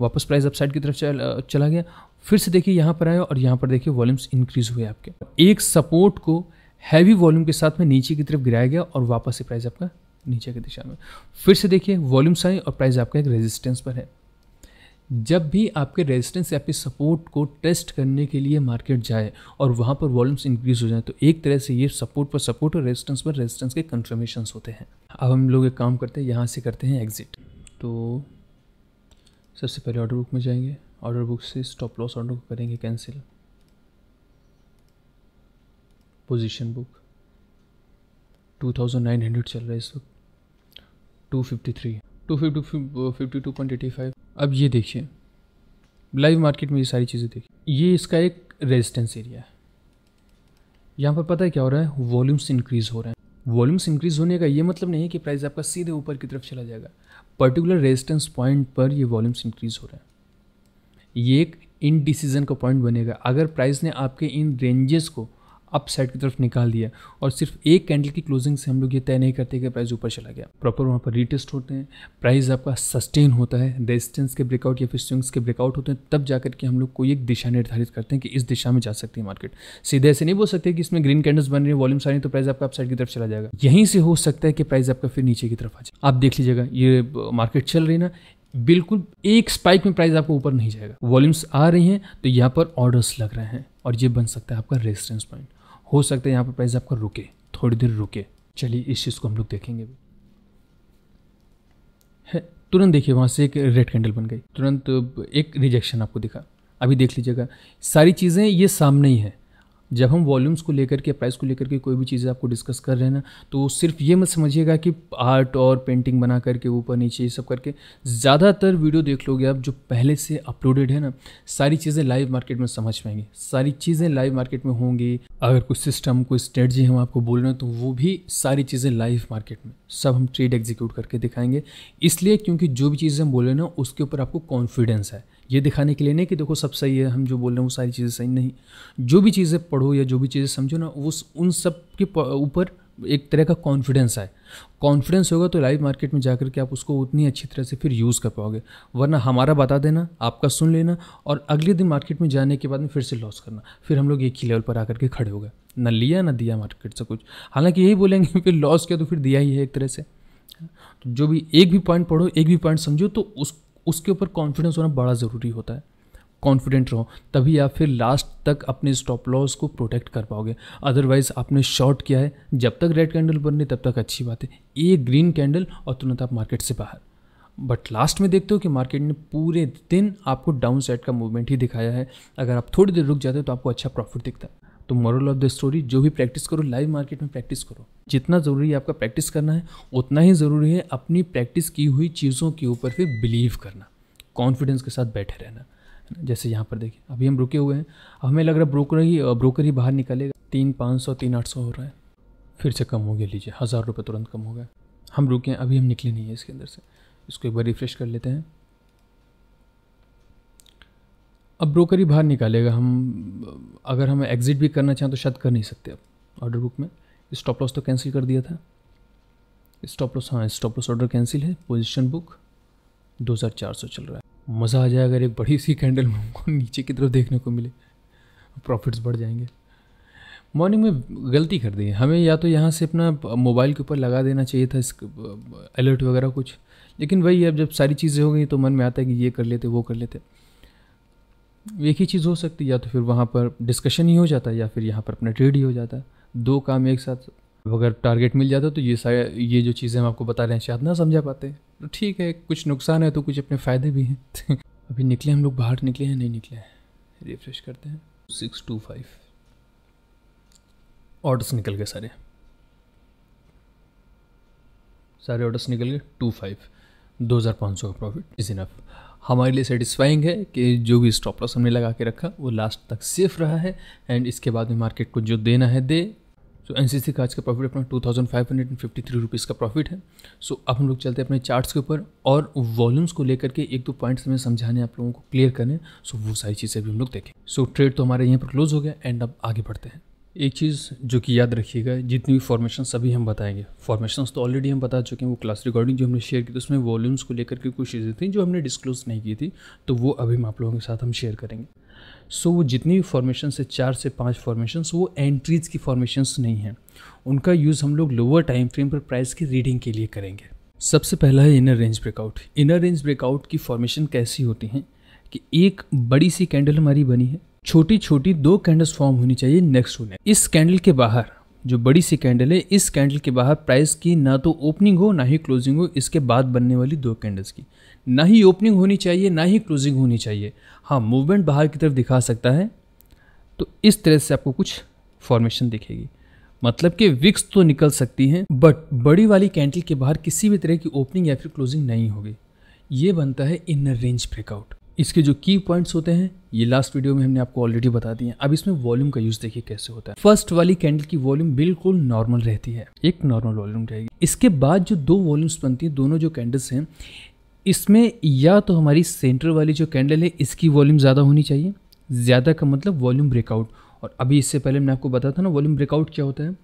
वापस प्राइस अपसाइड की तरफ़ चल, गया। फिर से देखिए यहाँ पर आया और यहाँ पर देखिए वॉल्यूम्स इंक्रीज हुए आपके। एक सपोर्ट को हैवी वॉल्यूम के साथ में नीचे की तरफ़ गिराया गया और वापस से प्राइस आपका नीचे की दिशा में। फिर से देखिए वॉल्यूम आए और प्राइस आपका एक रेजिस्टेंस पर है। जब भी आपके रेजिस्टेंस या फिर सपोर्ट को टेस्ट करने के लिए मार्केट जाए और वहाँ पर वॉल्यूम्स इंक्रीज हो जाए तो एक तरह से ये सपोर्ट पर सपोर्ट और रेजिस्टेंस पर रेजिस्टेंस के कन्फर्मेशन होते हैं। अब हम लोग एक काम करते हैं, यहाँ से करते हैं एग्जिट तो सबसे पहले ऑर्डर बुक में जाएँगे। ऑर्डर बुक से स्टॉप लॉस ऑर्डर को करेंगे कैंसिल पोजीशन बुक 2900 चल रहा है इस वक्त। 253 252.85 अब ये देखिए। लाइव मार्केट में ये सारी चीज़ें देखिए। ये इसका एक रेजिस्टेंस एरिया है। यहाँ पर पता है क्या हो रहा है? वॉल्यूम्स इंक्रीज हो रहे हैं। वॉल्यूम्स इंक्रीज होने का ये मतलब नहीं है कि प्राइस आपका सीधे ऊपर की तरफ़ चला जाएगा। पर्टिकुलर रेजिस्टेंस पॉइंट पर ये वॉल्यूम्स इंक्रीज हो रहे हैं। ये एक इन डिसीज़न का पॉइंट बनेगा। अगर प्राइस ने आपके इन रेंजेस को अप साइड की तरफ़ निकाल दिया और सिर्फ़ एक कैंडल की क्लोजिंग से हम लोग ये तय नहीं करते कि प्राइस ऊपर चला गया। प्रॉपर वहाँ पर रिटेस्ट होते हैं। प्राइस आपका सस्टेन होता है। रेजिस्टेंस के ब्रेकआउट या फिर स्विंग्स के ब्रेकआउट होते हैं, तब जाकर के हम लोग कोई एक दिशा निर्धारित करते हैं कि इस दिशा में जा सकती है मार्केट सीधे ऐसे नहीं बोल सकते कि इसमें ग्रीन कैंडल्स बन रही है वॉल्यूम्स आ रही है तो प्राइस आपका अप साइड की तरफ़ चला जाएगा। यहीं से हो सकता है कि प्राइस आपका फिर नीचे की तरफ़ आ जाए। आप देख लीजिएगा, ये मार्केट चल रही ना, बिल्कुल एक स्पाइक में प्राइस आपको ऊपर नहीं जाएगा। वॉल्यूम्स आ रही हैं तो यहाँ पर ऑर्डर्स लग रहे हैं और ये बन सकता है आपका रेजिस्टेंस पॉइंट हो सकता है यहाँ पर प्राइस आपका रुके, थोड़ी देर रुके। चलिए इस चीज़ को हम लोग देखेंगे भी है, तुरंत देखिए वहाँ से एक रेड कैंडल बन गई। तुरंत एक रिजेक्शन आपको दिखा। अभी देख लीजिएगा, सारी चीज़ें ये सामने ही है। जब हम वॉल्यूम्स को लेकर के प्राइस को लेकर के कोई भी चीज़ें आपको डिस्कस कर रहे हैं ना तो सिर्फ़ ये मत समझिएगा कि आर्ट और पेंटिंग बना करके, ऊपर नीचे ये सब करके, ज़्यादातर वीडियो देख लोगे आप जो पहले से अपलोडेड है ना, सारी चीज़ें लाइव मार्केट में समझ पाएँगे। सारी चीज़ें लाइव मार्केट में होंगी। अगर कोई सिस्टम कोई स्ट्रेटजी हम आपको बोल रहे हैं तो वो भी सारी चीज़ें लाइव मार्केट में, सब हम ट्रेड एग्जीक्यूट करके दिखाएँगे। इसलिए क्योंकि जो भी चीज़ें हम बोल रहे हैं ना, उसके ऊपर आपको कॉन्फिडेंस है। ये दिखाने के लिए नहीं कि देखो सब सही है, हम जो बोल रहे हैं वो सारी चीज़ें सही नहीं। जो भी चीज़ें पढ़ो या जो भी चीज़ें समझो ना उस उन सब के ऊपर एक तरह का कॉन्फिडेंस आए। कॉन्फिडेंस होगा तो लाइव मार्केट में जाकर के आप उसको उतनी अच्छी तरह से फिर यूज़ कर पाओगे। वरना हमारा बता देना, आपका सुन लेना और अगले दिन मार्केट में जाने के बाद में फिर से लॉस करना। फिर हम लोग एक ही लेवल पर आकर के खड़े हो गए। ना लिया, ना दिया मार्केट से कुछ। हालाँकि यही बोलेंगे फिर लॉस किया तो फिर दिया ही है एक तरह से। तो जो भी एक भी पॉइंट पढ़ो, एक भी पॉइंट समझो तो उस उसके ऊपर कॉन्फिडेंस होना बड़ा ज़रूरी होता है। कॉन्फिडेंट रहो, तभी आप फिर लास्ट तक अपने स्टॉप लॉस को प्रोटेक्ट कर पाओगे। अदरवाइज़ आपने शॉर्ट किया है, जब तक रेड कैंडल बन रही तब तक अच्छी बात है। एक ग्रीन कैंडल और तुरंत आप मार्केट से बाहर। बट लास्ट में देखते हो कि मार्केट ने पूरे दिन आपको डाउन साइड का मूवमेंट ही दिखाया है। अगर आप थोड़ी देर रुक जाते हो तो आपको अच्छा प्रॉफिट दिखता है। तो मॉरल ऑफ़ द स्टोरी जो भी प्रैक्टिस करो लाइव मार्केट में प्रैक्टिस करो। जितना ज़रूरी है आपका प्रैक्टिस करना है, उतना ही ज़रूरी है अपनी प्रैक्टिस की हुई चीज़ों के ऊपर फिर बिलीव करना कॉन्फिडेंस के साथ बैठे रहना। जैसे यहाँ पर देखिए, अभी हम रुके हुए हैं हमें लग रहा है ब्रोकर ही ब्रोकर ही बाहर निकलेगा। तीन पाँच सौ, तीन आठ सौ हो रहा है। फिर से कम हो गया, लीजिए, हज़ार रुपये तुरंत कम हो गया हम रुके हैं, अभी हम निकले नहीं है इसके अंदर से। इसको एक बार रिफ्रेश कर लेते हैं। अब ब्रोकर ही बाहर निकालेगा। हम, अगर हम एग्ज़िट भी करना चाहें तो शायद कर नहीं सकते अब ऑर्डर बुक में। स्टॉप लॉस तो कैंसिल कर दिया था। स्टॉप लॉस हाँ स्टॉप लॉस ऑर्डर कैंसिल है। पोजीशन बुक 2400 चल रहा है। मज़ा आ जाए अगर एक बड़ी सी कैंडल हमको नीचे की तरफ़ देखने को मिले। प्रॉफिट्स बढ़ जाएँगे। मॉर्निंग में गलती कर दी। हमें या तो यहाँ से अपना मोबाइल के ऊपर लगा देना चाहिए था अलर्ट वगैरह कुछ। लेकिन वही अब जब सारी चीज़ें हो गई तो मन में आता है कि ये कर लेते, वो कर लेते। एक ही चीज़ हो सकती है, या तो फिर वहाँ पर डिस्कशन ही हो जाता है, या फिर यहाँ पर अपना ट्रेड ही हो जाता है। दो काम एक साथ। अगर टारगेट मिल जाता तो ये सारे, ये जो चीज़ें हम आपको बता रहे हैं, शायद ना समझा पाते। तो ठीक है, कुछ नुकसान है तो कुछ अपने फ़ायदे भी हैं। अभी निकले हम लोग, बाहर निकले हैं, नहीं निकले हैं? रिफ्रेश करते हैं। सिक्स टू फाइव ऑर्डर्स निकल गए सारे। सारे ऑर्डर्स निकल गए। टू फाइव दो हज़ार पाँच सौ का प्रॉफिट इज़ इनफ हमारे लिए सेटिस्फाइंग है कि जो भी स्टॉप लॉस हमने लगा के रखा वो लास्ट तक सेफ़ रहा है। एंड इसके बाद में मार्केट को जो देना है दे। सो एन सी का आज का प्रॉफिट अपना two thousand five hundred and fifty three rupees का प्रॉफिट है। सो so, अब हम लोग चलते हैं अपने चार्ट्स के ऊपर और वॉल्यूम्स को लेकर के एक दो पॉइंट्स हमें समझाने आप लोगों को क्लियर करें सो so, वो सारी चीज़ें भी हम लोग देखें। सो so, ट्रेड तो हमारे यहाँ पर क्लोज हो गया। एंड अब आगे बढ़ते हैं। एक चीज़ जो कि याद रखिएगा जितनी भी फॉर्मेशन सभी हम बताएँगे। फॉर्मेशन तो ऑलरेडी हम बता चुके हैं वो क्लास रिकॉर्डिंग जो हमने शेयर की थी उसमें वॉल्यूम्स को लेकर के कुछ चीज़ें थी जो हमने डिस्क्लोज नहीं की थी तो वो अभी हम आप लोगों के साथ हम शेयर करेंगे। सो so, वो जितनी भी फॉर्मेशन है चार से पाँच फॉर्मेशन वो एंट्रीज की फॉर्मेशंस नहीं हैं। उनका यूज़ हम लोग लोअर टाइम फ्रेम पर प्राइस की रीडिंग के लिए करेंगे। सबसे पहला है inner range breakout inner range breakout की फॉर्मेशन कैसी होती हैं कि एक बड़ी सी कैंडल हमारी बनी है छोटी छोटी दो कैंडल्स फॉर्म होनी चाहिए नेक्स्ट टू इस कैंडल के बाहर, जो बड़ी सी कैंडल है, इस कैंडल के बाहर प्राइस की ना तो ओपनिंग हो, ना ही क्लोजिंग हो, इसके बाद बनने वाली दो कैंडल्स की। ना ही ओपनिंग होनी चाहिए, ना ही क्लोजिंग होनी चाहिए। हाँ मूवमेंट बाहर की तरफ़ दिखा सकता है। तो इस तरह से आपको कुछ फॉर्मेशन दिखेगी। मतलब कि विक्स तो निकल सकती हैं बट बड़ी वाली कैंडल के बाहर किसी भी तरह की ओपनिंग या फिर क्लोजिंग नहीं होगी। ये बनता है इनर रेंज ब्रेकआउट इसके जो की पॉइंट्स होते हैं, ये लास्ट वीडियो में हमने आपको ऑलरेडी बता दिए अब इसमें वॉल्यूम का यूज़ देखिए कैसे होता है। फ़र्स्ट वाली कैंडल की वॉल्यूम बिल्कुल नॉर्मल रहती है। एक नॉर्मल वॉल्यूम रहेगी। इसके बाद जो दो वॉल्यूम्स बनती हैं, दोनों जो कैंडल्स हैं, इसमें या तो हमारी सेंटर वाली जो कैंडल है, इसकी वॉल्यूम ज़्यादा होनी चाहिए। ज़्यादा का मतलब वॉल्यूम ब्रेकआउट और अभी इससे पहले मैंने आपको बताया था ना वॉल्यूम ब्रेकआउट क्या होता है?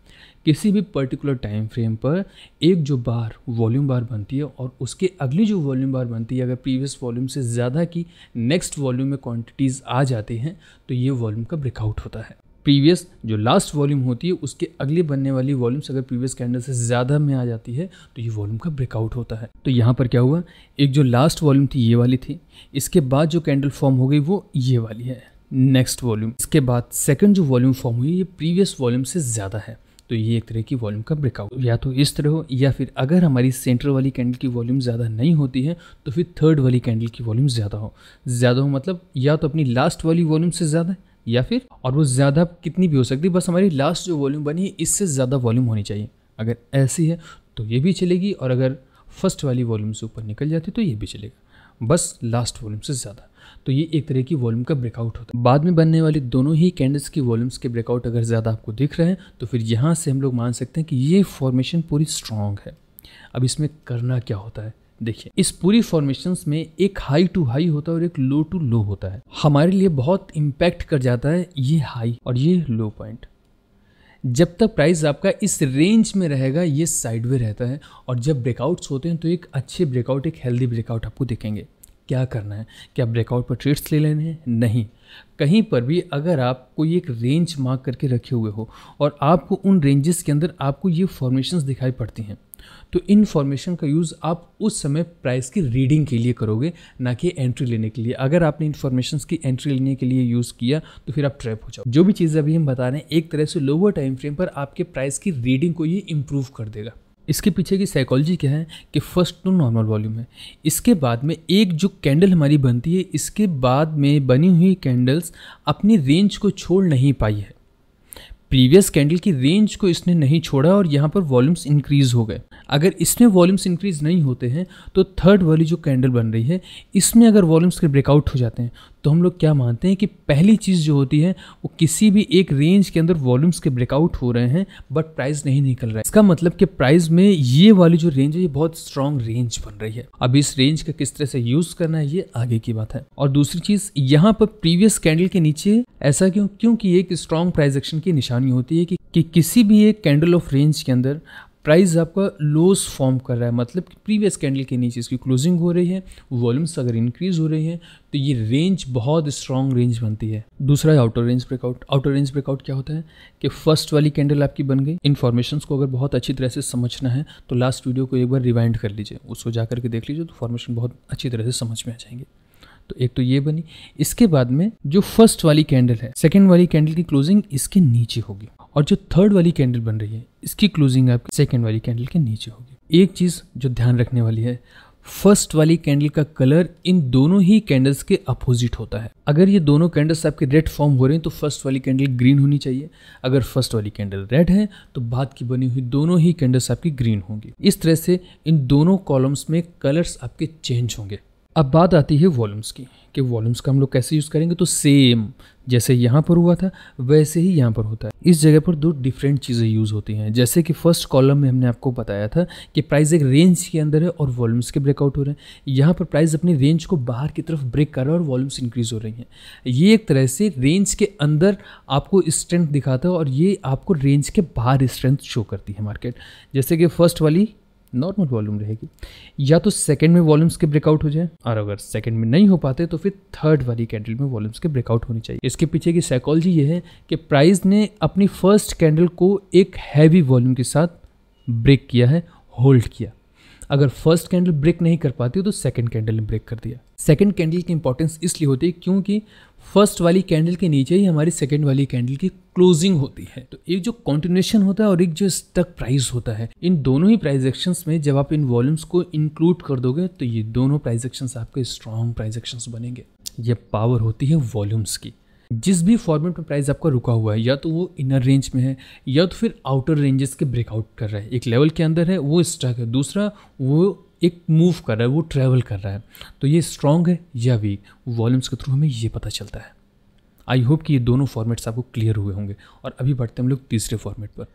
किसी भी पर्टिकुलर टाइम फ्रेम पर एक जो बार वॉल्यूम बार बनती है और उसके अगली जो वॉल्यूम बार बनती है, अगर प्रीवियस वॉल्यूम से ज़्यादा की नेक्स्ट वॉल्यूम में क्वांटिटीज़ आ जाती हैं तो ये वॉल्यूम का ब्रेकआउट होता है। प्रीवियस जो लास्ट वॉल्यूम होती है, उसके अगली बनने वाली वॉल्यूम्स अगर प्रीवियस कैंडल से ज़्यादा में आ जाती है तो ये वॉल्यूम का ब्रेकआउट होता है। तो यहाँ पर क्या हुआ? एक जो लास्ट वॉल्यूम थी, ये वाली थी। इसके बाद जो कैंडल फॉर्म हो गई, वो ये वाली है। नेक्स्ट वॉल्यूम इसके बाद सेकंड जो वॉल्यूम फॉर्म हुई, ये प्रीवियस वॉल्यूम से ज़्यादा है। तो ये एक तरह की वॉल्यूम का ब्रेकआउट या तो इस तरह हो, या फिर अगर हमारी सेंटर वाली कैंडल की वॉल्यूम ज़्यादा नहीं होती है तो फिर थर्ड वाली कैंडल की वॉल्यूम ज़्यादा हो। ज़्यादा हो मतलब या तो अपनी लास्ट वाली वॉल्यूम से ज़्यादा या फिर, और वो ज़्यादा कितनी भी हो सकती है, बस हमारी लास्ट जो वॉल्यूम बनी है, इससे ज़्यादा वॉल्यूम होनी चाहिए। अगर ऐसी है तो ये भी चलेगी, और अगर फ़र्स्ट वाली वॉल्यूम से ऊपर निकल जाती तो ये भी चलेगा। बस लास्ट वॉल्यूम से ज़्यादा। तो ये एक तरह की वॉल्यूम का ब्रेकआउट होता है। बाद में बनने वाली दोनों ही कैंडल्स की वॉल्यूम्स के ब्रेकआउट अगर ज़्यादा आपको दिख रहे हैं तो फिर यहाँ से हम लोग मान सकते हैं कि ये फॉर्मेशन पूरी स्ट्रॉन्ग है। अब इसमें करना क्या होता है? देखिए, इस पूरी फॉर्मेशन में एक हाई टू हाई होता है और एक लो टू लो होता है। हमारे लिए बहुत इम्पैक्ट कर जाता है ये हाई और ये लो पॉइंट जब तक प्राइस आपका इस रेंज में रहेगा, ये साइड वे रहता है और जब ब्रेकआउट्स होते हैं तो एक अच्छे ब्रेकआउट एक हेल्दी ब्रेकआउट आपको दिखेंगे। क्या करना है? क्या ब्रेकआउट पर ट्रेड्स ले लेने हैं? नहीं। कहीं पर भी अगर आप कोई एक रेंज मार्क करके रखे हुए हो और आपको उन रेंजेस के अंदर आपको ये फॉर्मेशंस दिखाई पड़ती हैं तो इन फॉर्मेशन का यूज़ आप उस समय प्राइस की रीडिंग के लिए करोगे, ना कि एंट्री लेने के लिए। अगर आपने इन्फॉर्मेशन की एंट्री लेने के लिए यूज़ किया तो फिर आप ट्रैप हो जाओ। जो भी चीज़ अभी हम बता रहे हैं, एक तरह से लोअर टाइम फ्रेम पर आपके प्राइस की रीडिंग को ये इम्प्रूव कर देगा। इसके पीछे की साइकोलॉजी क्या है कि फ़र्स्ट तो नॉर्मल वॉल्यूम है। इसके बाद में एक जो कैंडल हमारी बनती है, इसके बाद में बनी हुई कैंडल्स अपनी रेंज को छोड़ नहीं पाई है। प्रीवियस कैंडल की रेंज को इसने नहीं छोड़ा और यहाँ पर वॉल्यूम्स इंक्रीज हो गए। अगर इसमें वॉल्यूम्स इंक्रीज नहीं होते हैं तो थर्ड वाली जो कैंडल बन रही है इसमें अगर वॉल्यूम्स के ब्रेकआउट हो जाते हैं तो हम लोग क्या मानते हैं कि पहली चीज़ जो होती है वो किसी भी एक रेंज के अंदर वॉल्यूम्स के ब्रेकआउट हो रहे हैं बट प्राइस नहीं निकल रहा है। इसका मतलब कि प्राइस में ये वाली जो रेंज है ये बहुत स्ट्रॉन्ग रेंज बन रही है। अब इस रेंज का किस तरह से यूज़ करना है ये आगे की बात है। और दूसरी चीज़ यहाँ पर प्रीवियस कैंडल के नीचे ऐसा क्यों क्योंकि एक स्ट्रॉन्ग प्राइस एक्शन की निशानी होती है कि, कि किसी भी एक कैंडल ऑफ़ रेंज के अंदर प्राइस आपका लोस फॉर्म कर रहा है। मतलब कि प्रीवियस कैंडल के नीचे इसकी क्लोजिंग हो रही है वॉल्यूम्स अगर इंक्रीज हो रही है तो ये रेंज बहुत स्ट्रॉन्ग रेंज बनती है। दूसरा है outer range breakout outer range breakout क्या होता है? कि फ़र्स्ट वाली कैंडल आपकी बन गई। इन्फॉर्मेशन को अगर बहुत अच्छी तरह से समझना है तो लास्ट वीडियो को एक बार रिवाइंड कर लीजिए। उसको जा करके देख लीजिए तो फॉर्मेशन बहुत अच्छी तरह से समझ में आ जाएँगे। तो एक तो ये बनी। इसके बाद में जो फ़र्स्ट वाली कैंडल है सेकेंड वाली कैंडल की क्लोजिंग इसके नीचे होगी। और जो थर्ड वाली कैंडल बन रही है, इसकी क्लोजिंग आपकी सेकेंड वाली कैंडल के नीचे होगी। एक चीज़ जो ध्यान रखने वाली है फ़र्स्ट वाली कैंडल का कलर इन दोनों ही कैंडल्स के अपोजिट होता है। अगर ये दोनों कैंडल्स आपके रेड फॉर्म हो रहे हैं तो फ़र्स्ट वाली कैंडल ग्रीन होनी चाहिए। अगर फ़र्स्ट वाली कैंडल रेड है तो बाद की बनी हुई दोनों ही कैंडल्स आपकी ग्रीन होंगी। इस तरह से इन दोनों कॉलम्स में कलर्स आपके चेंज होंगे। अब बात आती है वॉल्यूम्स की, कि वॉल्यूम्स का हम लोग कैसे यूज़ करेंगे? तो सेम जैसे यहाँ पर हुआ था, वैसे ही यहाँ पर होता है। इस जगह पर दो डिफरेंट चीज़ें यूज़ होती हैं। जैसे कि फ़र्स्ट कॉलम में हमने आपको बताया था कि प्राइस एक रेंज के अंदर है और वॉल्यूम्स के ब्रेकआउट हो रहे हैं। यहाँ पर प्राइस अपनी रेंज को बाहर की तरफ़ ब्रेक कर रहा है और वॉल्यूम्स इंक्रीज हो रही हैं। ये एक तरह से रेंज के अंदर आपको स्ट्रेंथ दिखाता है और ये आपको रेंज के बाहर स्ट्रेंथ शो करती है मार्केट जैसे कि फ़र्स्ट वाली नॉर्मल वॉल्यूम रहेगी। या तो सेकंड में वॉल्यूम्स के ब्रेकआउट हो जाए, और अगर सेकंड में नहीं हो पाते तो फिर थर्ड वाली कैंडल में वॉल्यूम्स के ब्रेकआउट होनी चाहिए। इसके पीछे की साइकोलॉजी ये है कि प्राइस ने अपनी फ़र्स्ट कैंडल को एक हैवी वॉल्यूम के साथ ब्रेक किया है होल्ड किया। अगर फ़र्स्ट कैंडल ब्रेक नहीं कर पाती तो सेकंड कैंडल ने ब्रेक कर दिया। सेकंड कैंडल की इंपॉर्टेंस इसलिए होती है क्योंकि फ़र्स्ट वाली कैंडल के नीचे ही हमारी सेकेंड वाली कैंडल की क्लोजिंग होती है। तो एक जो कॉन्टिन्यूशन होता है और एक जो स्टक प्राइस होता है, इन दोनों ही प्राइस एक्शंस में जब आप इन वॉल्यूम्स को इंक्लूड कर दोगे तो ये दोनों प्राइस एक्शंस आपके स्ट्रॉन्ग प्राइस एक्शंस बनेंगे। ये पावर होती है वॉल्यूम्स की, जिस भी फॉर्मेट में प्राइस आपका रुका हुआ है, या तो वो इनर रेंज में है, या तो फिर आउटर रेंजेस के ब्रेकआउट कर रहा है। एक लेवल के अंदर है, वो स्टक है। दूसरा, वो एक मूव कर रहा है, वो ट्रैवल कर रहा है। तो ये स्ट्रॉन्ग है या वीक वॉल्यूम्स के थ्रू हमें ये पता चलता है। आई होप कि ये दोनों फॉर्मेट्स आपको क्लियर हुए होंगे। और अभी बढ़ते हैं हम लोग तीसरे फॉर्मेट पर।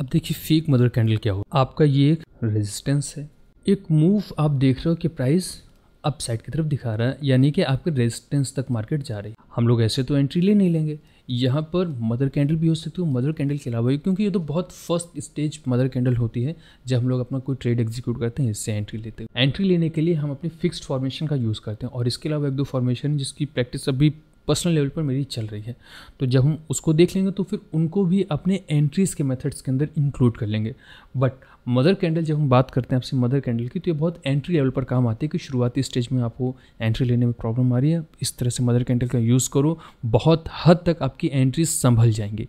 अब देखिए फेक मदर कैंडल क्या हो आपका ये एक रेजिस्टेंस है। एक मूव आप देख रहे हो कि प्राइस अप साइड की तरफ़ दिखा रहा है, यानी कि आपके रेजिस्टेंस तक मार्केट जा रही है। हम लोग ऐसे तो एंट्री ले नहीं लेंगे। यहाँ पर मदर कैंडल भी हो सकती है मदर कैंडल के अलावा क्योंकि ये तो बहुत फ़र्स्ट स्टेज मदर कैंडल होती है, जब हम लोग अपना कोई ट्रेड एग्जीक्यूट करते हैं इससे एंट्री लेते हैं एंट्री लेने के लिए हम अपनी फिक्स्ड फॉर्मेशन का यूज़ करते हैं और इसके अलावा एक दो फॉर्मेशन जिसकी प्रैक्टिस अभी पर्सनल लेवल पर मेरी चल रही है। तो जब हम उसको देख लेंगे तो फिर उनको भी अपने एंट्रीज के मेथड्स के अंदर इंक्लूड कर लेंगे। बट मदर कैंडल जब हम बात करते हैं आपसे मदर कैंडल की तो ये बहुत एंट्री लेवल पर काम आती है कि शुरुआती स्टेज में आपको एंट्री लेने में प्रॉब्लम आ रही है। इस तरह से मदर कैंडल का यूज़ करो, बहुत हद तक आपकी एंट्री संभल जाएँगी।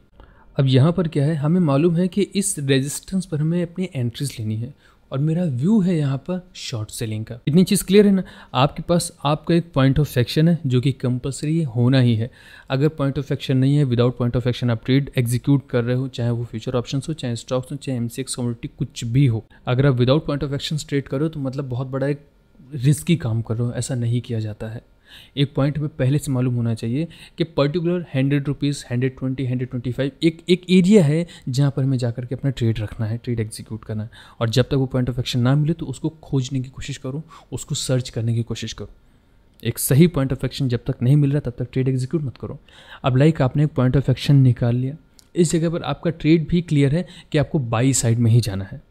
अब यहाँ पर क्या है, हमें मालूम है कि इस रेजिस्टेंस पर हमें अपनी एंट्रीज लेनी है। और मेरा व्यू है यहाँ पर शॉर्ट सेलिंग का। इतनी चीज़ क्लियर है ना? आपके पास, आपका एक पॉइंट ऑफ़ एक्शन है जो कि कंपलसरी होना ही है। अगर पॉइंट ऑफ़ एक्शन नहीं है विदाउट पॉइंट ऑफ़ एक्शन आप ट्रेड एग्जीक्यूट कर रहे हो, चाहे वो फ्यूचर ऑप्शन हो, चाहे स्टॉक्स हो, चाहे एम सी कुछ भी हो। अगर आप without point of action trade करो तो मतलब बहुत बड़ा एक रिस्की काम कर रहे हो, ऐसा नहीं किया जाता है। एक पॉइंट हमें पहले से मालूम होना चाहिए कि particular hundred rupees hundred twenty hundred twenty five एक एक एरिया है जहाँ पर हमें जाकर के अपना ट्रेड रखना है ट्रेड एग्जीक्यूट करना है। और जब तक वो पॉइंट ऑफ़ एक्शन ना मिले तो उसको खोजने की कोशिश करो, उसको सर्च करने की कोशिश करो। एक सही पॉइंट ऑफ़ एक्शन जब तक नहीं मिल रहा तब तक ट्रेड एग्जीक्यूट मत करो। अब लाइक आपने एक पॉइंट ऑफ़ एक्शन निकाल लिया। इस जगह पर आपका ट्रेड भी क्लियर है कि आपको बाई साइड में ही जाना है।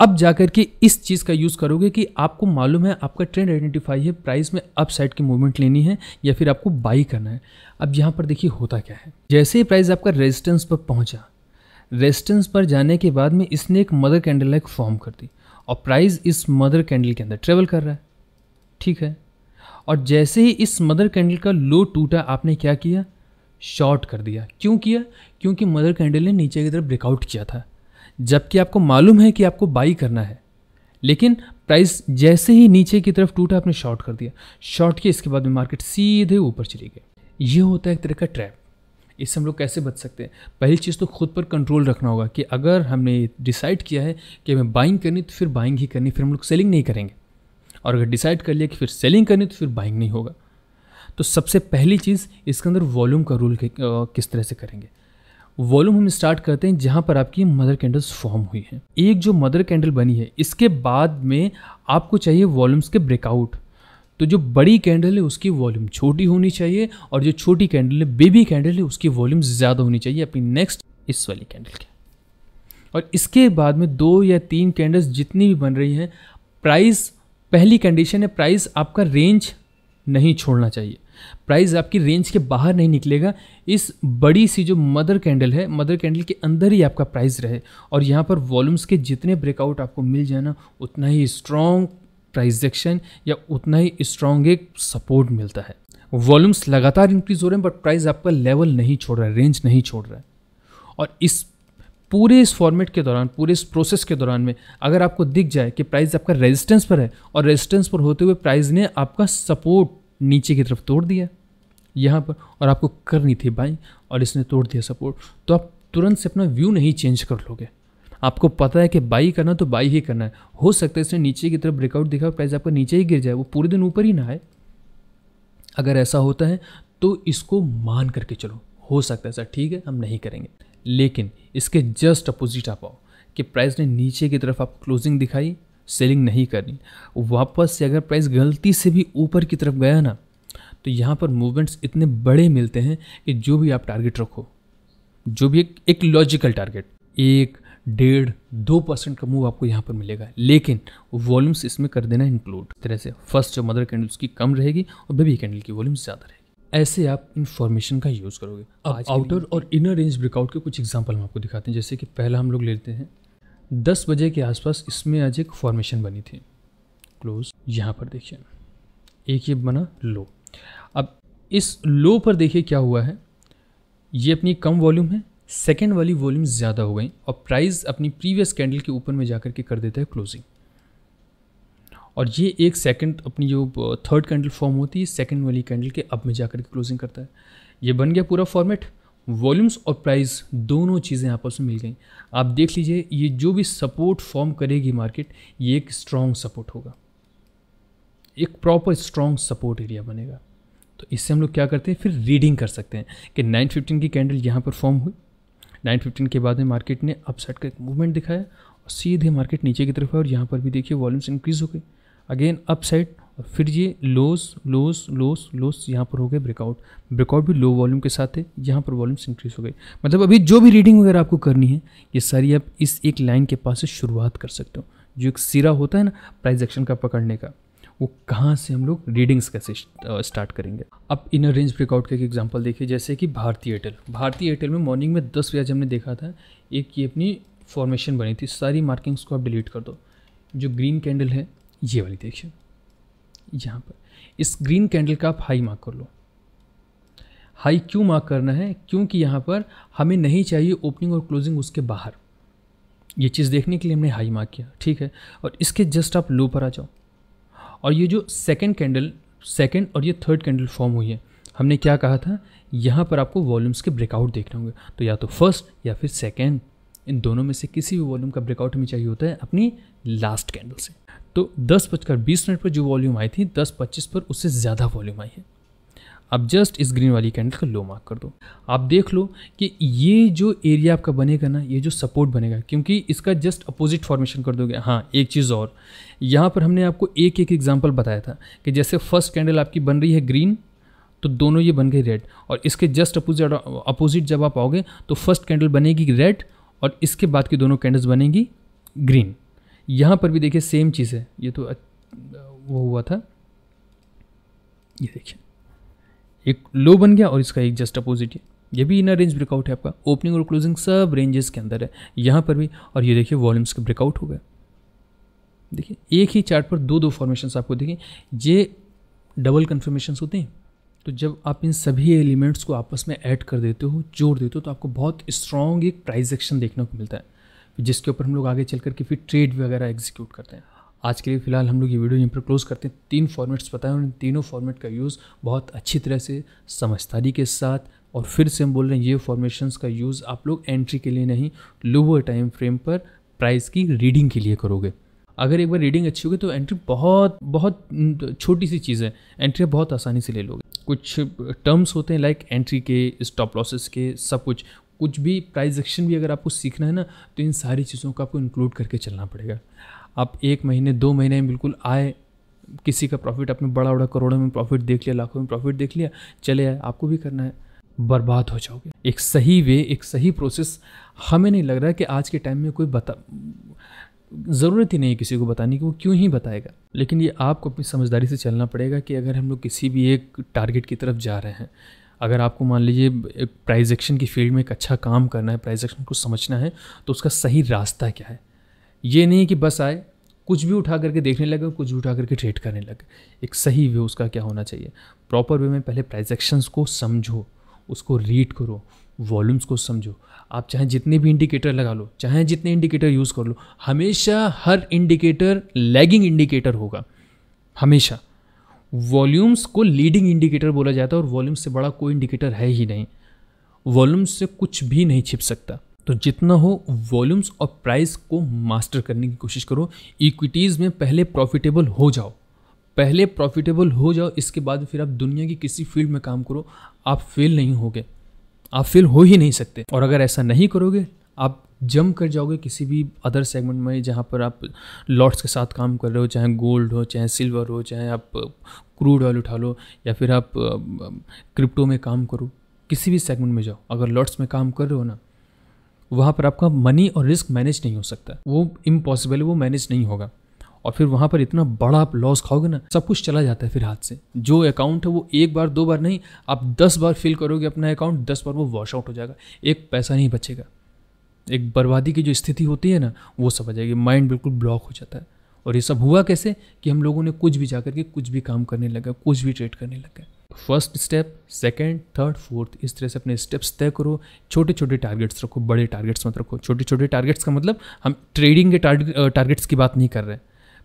अब जाकर के इस चीज़ का यूज़ करोगे कि आपको मालूम है आपका ट्रेंड आइडेंटिफाई है, प्राइस में अप साइड की मूवमेंट लेनी है या फिर आपको बाई करना है। अब यहाँ पर देखिए होता क्या है। जैसे ही प्राइस आपका रेजिस्टेंस पर पहुँचा, रेजिस्टेंस पर जाने के बाद में इसने एक मदर कैंडल लाइक फॉर्म कर दी और प्राइस इस मदर कैंडल के अंदर ट्रेवल कर रहा है। ठीक है? और जैसे ही इस मदर कैंडल का लो टूटा आपने क्या किया? शॉर्ट कर दिया। क्यों किया? क्योंकि मदर कैंडल ने नीचे की तरफ़ ब्रेकआउट किया था। जबकि आपको मालूम है कि आपको बाई करना है। लेकिन प्राइस जैसे ही नीचे की तरफ़ टूटा, आपने शॉर्ट कर दिया। शॉर्ट किया, इसके बाद में मार्केट सीधे ऊपर चली गई। ये होता है एक तरह का ट्रैप इससे हम लोग कैसे बच सकते हैं? पहली चीज़ तो खुद पर कंट्रोल रखना होगा कि अगर हमने डिसाइड किया है कि हमें बाइंग करनी तो फिर बाइंग ही करनी फिर हम लोग सेलिंग नहीं करेंगे। और अगर डिसाइड कर लिया कि फिर सेलिंग करनी तो फिर बाइंग नहीं होगा। तो सबसे पहली चीज़, इसके अंदर वॉल्यूम का रूल किस तरह से करेंगे? वॉल्यूम हम स्टार्ट करते हैं जहाँ पर आपकी मदर कैंडल्स फॉर्म हुई है। एक जो मदर कैंडल बनी है, इसके बाद में आपको चाहिए वॉल्यूम्स के ब्रेकआउट तो जो बड़ी कैंडल है, उसकी वॉल्यूम छोटी होनी चाहिए और जो छोटी कैंडल है बेबी कैंडल है, उसकी वॉल्यूम ज़्यादा होनी चाहिए अपनी नेक्स्ट इस वाली कैंडल के। और इसके बाद में दो या तीन कैंडल्स जितनी भी बन रही हैं प्राइस पहली कंडीशन है प्राइस आपका रेंज नहीं छोड़ना चाहिए। प्राइस आपकी रेंज के बाहर नहीं निकलेगा। इस बड़ी सी जो मदर कैंडल है मदर कैंडल के अंदर ही आपका प्राइस रहे। और यहाँ पर वॉल्यूम्स के जितने ब्रेकआउट आपको मिल जाए ना, उतना ही स्ट्रॉन्ग प्राइजेक्शन या उतना ही स्ट्रॉन्ग एक सपोर्ट मिलता है। वॉल्यूम्स लगातार इंक्रीज हो रहे हैं बट प्राइस आपका लेवल नहीं छोड़ रहा है रेंज नहीं छोड़ रहा है। और इस पूरे इस फॉर्मेट के दौरान, पूरे इस प्रोसेस के दौरान में, अगर आपको दिख जाए कि प्राइस आपका रेजिस्टेंस पर है, और रेजिस्टेंस पर होते हुए प्राइस ने आपका सपोर्ट नीचे की तरफ़ तोड़ दिया, यहाँ पर, और आपको करनी थी बाई, और इसने तोड़ दिया सपोर्ट तो आप तुरंत से अपना व्यू नहीं चेंज कर लोगे। आपको पता है कि बाई करना तो बाई ही करना है। हो सकता है इसने नीचे की तरफ़ ब्रेकआउट दिखा प्राइस आपका नीचे ही गिर जाए, वो पूरे दिन ऊपर ही ना आए। अगर ऐसा होता है तो इसको मान करके चलो। हो सकता है सर ठीक है, हम नहीं करेंगे। लेकिन इसके जस्ट अपोजिट आप आओ, कि प्राइस ने नीचे की तरफ़ आप क्लोजिंग दिखाई सेलिंग नहीं करनी। वापस से अगर प्राइस गलती से भी ऊपर की तरफ़ गया ना तो यहाँ पर मूवमेंट्स इतने बड़े मिलते हैं कि जो भी आप टारगेट रखो जो भी एक, एक लॉजिकल टारगेट एक डेढ़ दो परसेंट का मूव आपको यहाँ पर मिलेगा। लेकिन वॉल्यूम्स इसमें कर देना इंक्लूड तरह से फ़र्स्ट जो मदर कैंडल उसकी कम रहेगी और बेबी कैंडल की वॉल्यूम ज़्यादा रहेगी। ऐसे आप इन्फॉर्मेशन का यूज़ करोगे। अब आउटर और इनर रेंज ब्रेकआउट के कुछ एग्ज़ाम्पल हम आपको दिखाते हैं। जैसे कि पहला हम लोग लेते हैं दस बजे के आसपास इसमें आज एक फॉर्मेशन बनी थी। क्लोज यहाँ पर देखिए। एक ये बना लो अब इस लो पर देखिए क्या हुआ है। ये अपनी कम वॉल्यूम है सेकेंड वाली वॉल्यूम ज़्यादा हो गई और प्राइस अपनी प्रीवियस कैंडल के ऊपर में जाकर के कर देता है क्लोजिंग और ये एक सेकंड अपनी जो थर्ड कैंडल फॉर्म होती है सेकंड वाली कैंडल के अब में जाकर के क्लोजिंग करता है। ये बन गया पूरा फॉर्मेट वॉल्यूम्स और प्राइस दोनों चीज़ें आपस में मिल गई। आप देख लीजिए, ये जो भी सपोर्ट फॉर्म करेगी मार्केट, ये एक स्ट्रॉन्ग सपोर्ट होगा। एक प्रॉपर स्ट्रॉन्ग सपोर्ट एरिया बनेगा। तो इससे हम लोग क्या करते हैं? फिर रीडिंग कर सकते हैं कि 915 की कैंडल यहाँ पर फॉर्म हुई। 915 के बाद में मार्केट ने अपसाइड का एक मूवमेंट दिखाया और सीधे मार्केट नीचे की तरफ़ है और यहाँ पर भी देखिए वॉल्यूम्स इंक्रीज हो गई। अगेन अप साइड और फिर ये लोस लोस लोस लोस यहाँ पर हो गए ब्रेकआउट ब्रेकआउट भी लो वॉल्यूम के साथ है, यहाँ पर वॉल्यूम्स इंक्रीज हो गए। मतलब अभी जो भी रीडिंग वगैरह आपको करनी है, ये सारी आप इस एक लाइन के पास से शुरुआत कर सकते हो। जो एक सिरा होता है ना प्राइस एक्शन का पकड़ने का, वो कहाँ से हम लोग रीडिंग्स कैसे स्टार्ट करेंगे? अब इनर रेंज ब्रेकआउट का एक एग्जांपल देखिए, जैसे कि भारतीय एयरटेल भारतीय एयरटेल में मॉर्निंग में दस बजे हमने देखा था, एक ये अपनी फॉर्मेशन बनी थी, सारी मार्किंग्स को आप डिलीट कर दो। जो ग्रीन कैंडल है, ये वाली देखिए। यहाँ पर। इस ग्रीन कैंडल का आप हाई मार्क कर लो। हाई क्यों मार्क करना है? क्योंकि यहाँ पर हमें नहीं चाहिए ओपनिंग और क्लोजिंग उसके बाहर। ये चीज़ देखने के लिए हमने हाई मार्क किया, ठीक है? और इसके जस्ट आप लो पर आ जाओ। और ये जो सेकेंड कैंडल सेकेंड और ये थर्ड कैंडल फॉर्म हुई है, हमने क्या कहा था? यहाँ पर आपको वॉल्यूम्स के ब्रेकआउट देखने होंगे। तो या तो फ़र्स्ट या फिर सेकेंड इन दोनों में से किसी भी वॉल्यूम का ब्रेकआउट हमें चाहिए होता है अपनी लास्ट कैंडल से। तो दस बजकर बीस मिनट पर जो वॉल्यूम आई थी, दस पच्चीस पर उससे ज़्यादा वॉल्यूम आई है। अब जस्ट इस ग्रीन वाली कैंडल का लो मार्क कर दो। आप देख लो कि ये जो एरिया आपका बनेगा ना, ये जो सपोर्ट बनेगा, क्योंकि इसका जस्ट अपोजिट फॉर्मेशन कर दोगे। हाँ एक चीज़ और, यहाँ पर हमने आपको एक एक एग्ज़ाम्पल बताया था कि जैसे फ़र्स्ट कैंडल आपकी बन रही है ग्रीन तो दोनों ये बन गई रेड और इसके जस्ट अपोजिट अपोजिट जब आप आओगे तो फ़र्स्ट कैंडल बनेगी रेड और इसके बाद की दोनों कैंडल्स बनेंगी ग्रीन यहाँ पर भी देखिए सेम चीज़ है। ये तो वो हुआ था। ये देखिए। एक लो बन गया और इसका एक जस्ट अपोजिट है। ये भी इनर रेंज ब्रेकआउट है आपका। ओपनिंग और क्लोजिंग सब रेंजेस के अंदर है। यहाँ पर भी और ये देखिए वॉल्यूम्स का ब्रेकआउट हो गया देखिए, एक ही चार्ट पर दो दो फॉर्मेशन आपको देखिए ये डबल कन्फर्मेशन होते हैं। तो जब आप इन सभी एलिमेंट्स को आपस में ऐड कर देते हो, जोड़ देते हो तो आपको बहुत स्ट्रॉन्ग एक प्राइस एक्शन देखने को मिलता है। जिसके ऊपर हम लोग आगे चल करके फिर ट्रेड वगैरह एग्जीक्यूट करते हैं। आज के लिए फ़िलहाल हम लोग ये वीडियो यहीं पर क्लोज करते हैं। तीन फॉर्मेट्स बताए इन तीनों फॉर्मेट का यूज़ बहुत अच्छी तरह से समझदारी के साथ और फिर से हम बोल रहे हैं, ये फॉर्मेशंस का यूज़ आप लोग एंट्री के लिए नहीं लोअर टाइम फ्रेम पर प्राइस की रीडिंग के लिए करोगे। अगर एक बार रीडिंग अच्छी होगी तो एंट्री बहुत बहुत छोटी सी चीज़ है। एंट्री बहुत आसानी से ले लोगे। कुछ टर्म्स होते हैं लाइक एंट्री के स्टॉप लॉसेस के, सब कुछ। कुछ भी प्राइस एक्शन भी अगर आपको सीखना है ना तो इन सारी चीज़ों को आपको इंक्लूड करके चलना पड़ेगा। आप एक महीने, दो महीने में बिल्कुल आए, किसी का प्रॉफिट आपने बड़ा बड़ा करोड़ों में प्रॉफिट देख लिया, लाखों में प्रॉफिट देख लिया, चले आए, आपको भी करना है। बर्बाद हो जाओगे। एक सही वे एक सही प्रोसेस हमें नहीं लग रहा है कि आज के टाइम में कोई बता, ज़रूरत ही नहीं है किसी को बताने की, वो क्यों ही बताएगा। लेकिन ये आपको अपनी समझदारी से चलना पड़ेगा कि अगर हम लोग किसी भी एक टारगेट की तरफ़ जा रहे हैं अगर आपको मान लीजिए प्राइज एक्शन की फ़ील्ड में एक अच्छा काम करना है प्राइज एक्शन को समझना है तो उसका सही रास्ता क्या है? ये नहीं कि बस आए, कुछ भी उठा करके देखने लगे और कुछ भी उठा करके ट्रेड करने लगे। एक सही वे उसका क्या होना चाहिए? प्रॉपर वे में पहले प्राइज एक्शंस को समझो, उसको रीड करो वॉल्यूम्स को समझो। आप चाहे जितने भी इंडिकेटर लगा लो, चाहे जितने इंडिकेटर यूज़ कर लो, हमेशा हर इंडिकेटर लैगिंग इंडिकेटर होगा। हमेशा। वॉल्यूम्स को लीडिंग इंडिकेटर बोला जाता है और वॉल्यूम से बड़ा कोई इंडिकेटर है ही नहीं। वॉल्यूम्स से कुछ भी नहीं छिप सकता। तो जितना हो वॉल्यूम्स और प्राइस को मास्टर करने की कोशिश करो। इक्विटीज़ में पहले प्रॉफिटेबल हो जाओ। पहले प्रॉफिटेबल हो जाओ, इसके बाद फिर आप दुनिया की किसी फ़ील्ड में काम करो। आप फेल नहीं होगे। आप फेल हो ही नहीं सकते। और अगर ऐसा नहीं करोगे आप जम कर जाओगे किसी भी अदर सेगमेंट में जहाँ पर आप लॉट्स के साथ काम कर रहे हो, चाहे गोल्ड हो, चाहे सिल्वर हो, चाहे आप क्रूड ऑयल उठा लो, या फिर आप क्रिप्टो में काम करो, किसी भी सेगमेंट में जाओ, अगर लॉट्स में काम कर रहे हो ना, वहाँ पर आपका मनी और रिस्क मैनेज नहीं हो सकता। वो इम्पॉसिबल है, वो मैनेज नहीं होगा। और फिर वहाँ पर इतना बड़ा आप लॉस खाओगे ना, सब कुछ चला जाता है फिर हाथ से। जो अकाउंट है वो एक बार, दो बार नहीं, आप दस बार फिल करोगे अपना अकाउंट दस बार वो वॉश आउट हो जाएगा। एक पैसा नहीं बचेगा। एक बर्बादी की जो स्थिति होती है ना, वो सब आ जाएगी। माइंड बिल्कुल ब्लॉक हो जाता है। और ये सब हुआ कैसे? कि हम लोगों ने कुछ भी जा करके कुछ भी काम करने लगा, कुछ भी ट्रेड करने लगा। First step second third fourth इस तरह से अपने स्टेप्स तय करो। छोटे छोटे टारगेट्स रखो, बड़े टारगेट्स मत रखो। छोटे छोटे टारगेट्स का मतलब हम ट्रेडिंग के टारगेट्स की बात नहीं कर रहे। हैं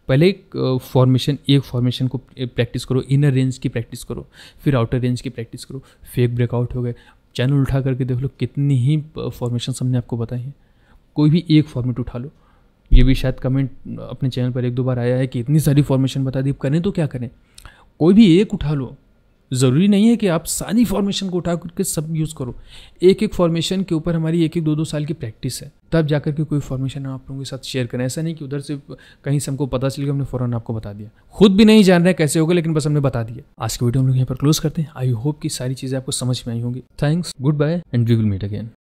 पहले फॉर्मेशन एक फॉर्मेशन को प्रैक्टिस करो। इनर रेंज की प्रैक्टिस करो। फिर आउटर रेंज की प्रैक्टिस करो। फेक ब्रेकआउट हो गए। चैनल उठा करके देख लो, कितनी ही फॉर्मेशन हमने आपको बताई हैं। कोई भी एक फॉर्मेट उठा लो। ये भी शायद कमेंट अपने चैनल पर एक दो बार आया है कि इतनी सारी फॉर्मेशन बता दी करें तो क्या करें? कोई भी एक उठा लो। ज़रूरी नहीं है कि आप सारी फॉर्मेशन को उठा करके सब यूज़ करो। एक एक फॉर्मेशन के ऊपर हमारी एक एक दो दो साल की प्रैक्टिस है। तब जाकर के कोई फॉर्मेशन आप लोगों के साथ शेयर करें। ऐसा नहीं कि उधर से कहीं से हमको पता चल गया, हमने फ़ौरन आपको बता दिया। खुद भी नहीं जान रहे कैसे होगा, लेकिन बस हमने बता दिया। आज की वीडियो हम लोग यहाँ पर क्लोज करते हैं। आई होप कि सारी चीज़ें आपको समझ में आई होंगी। Thanks goodbye and we will meet again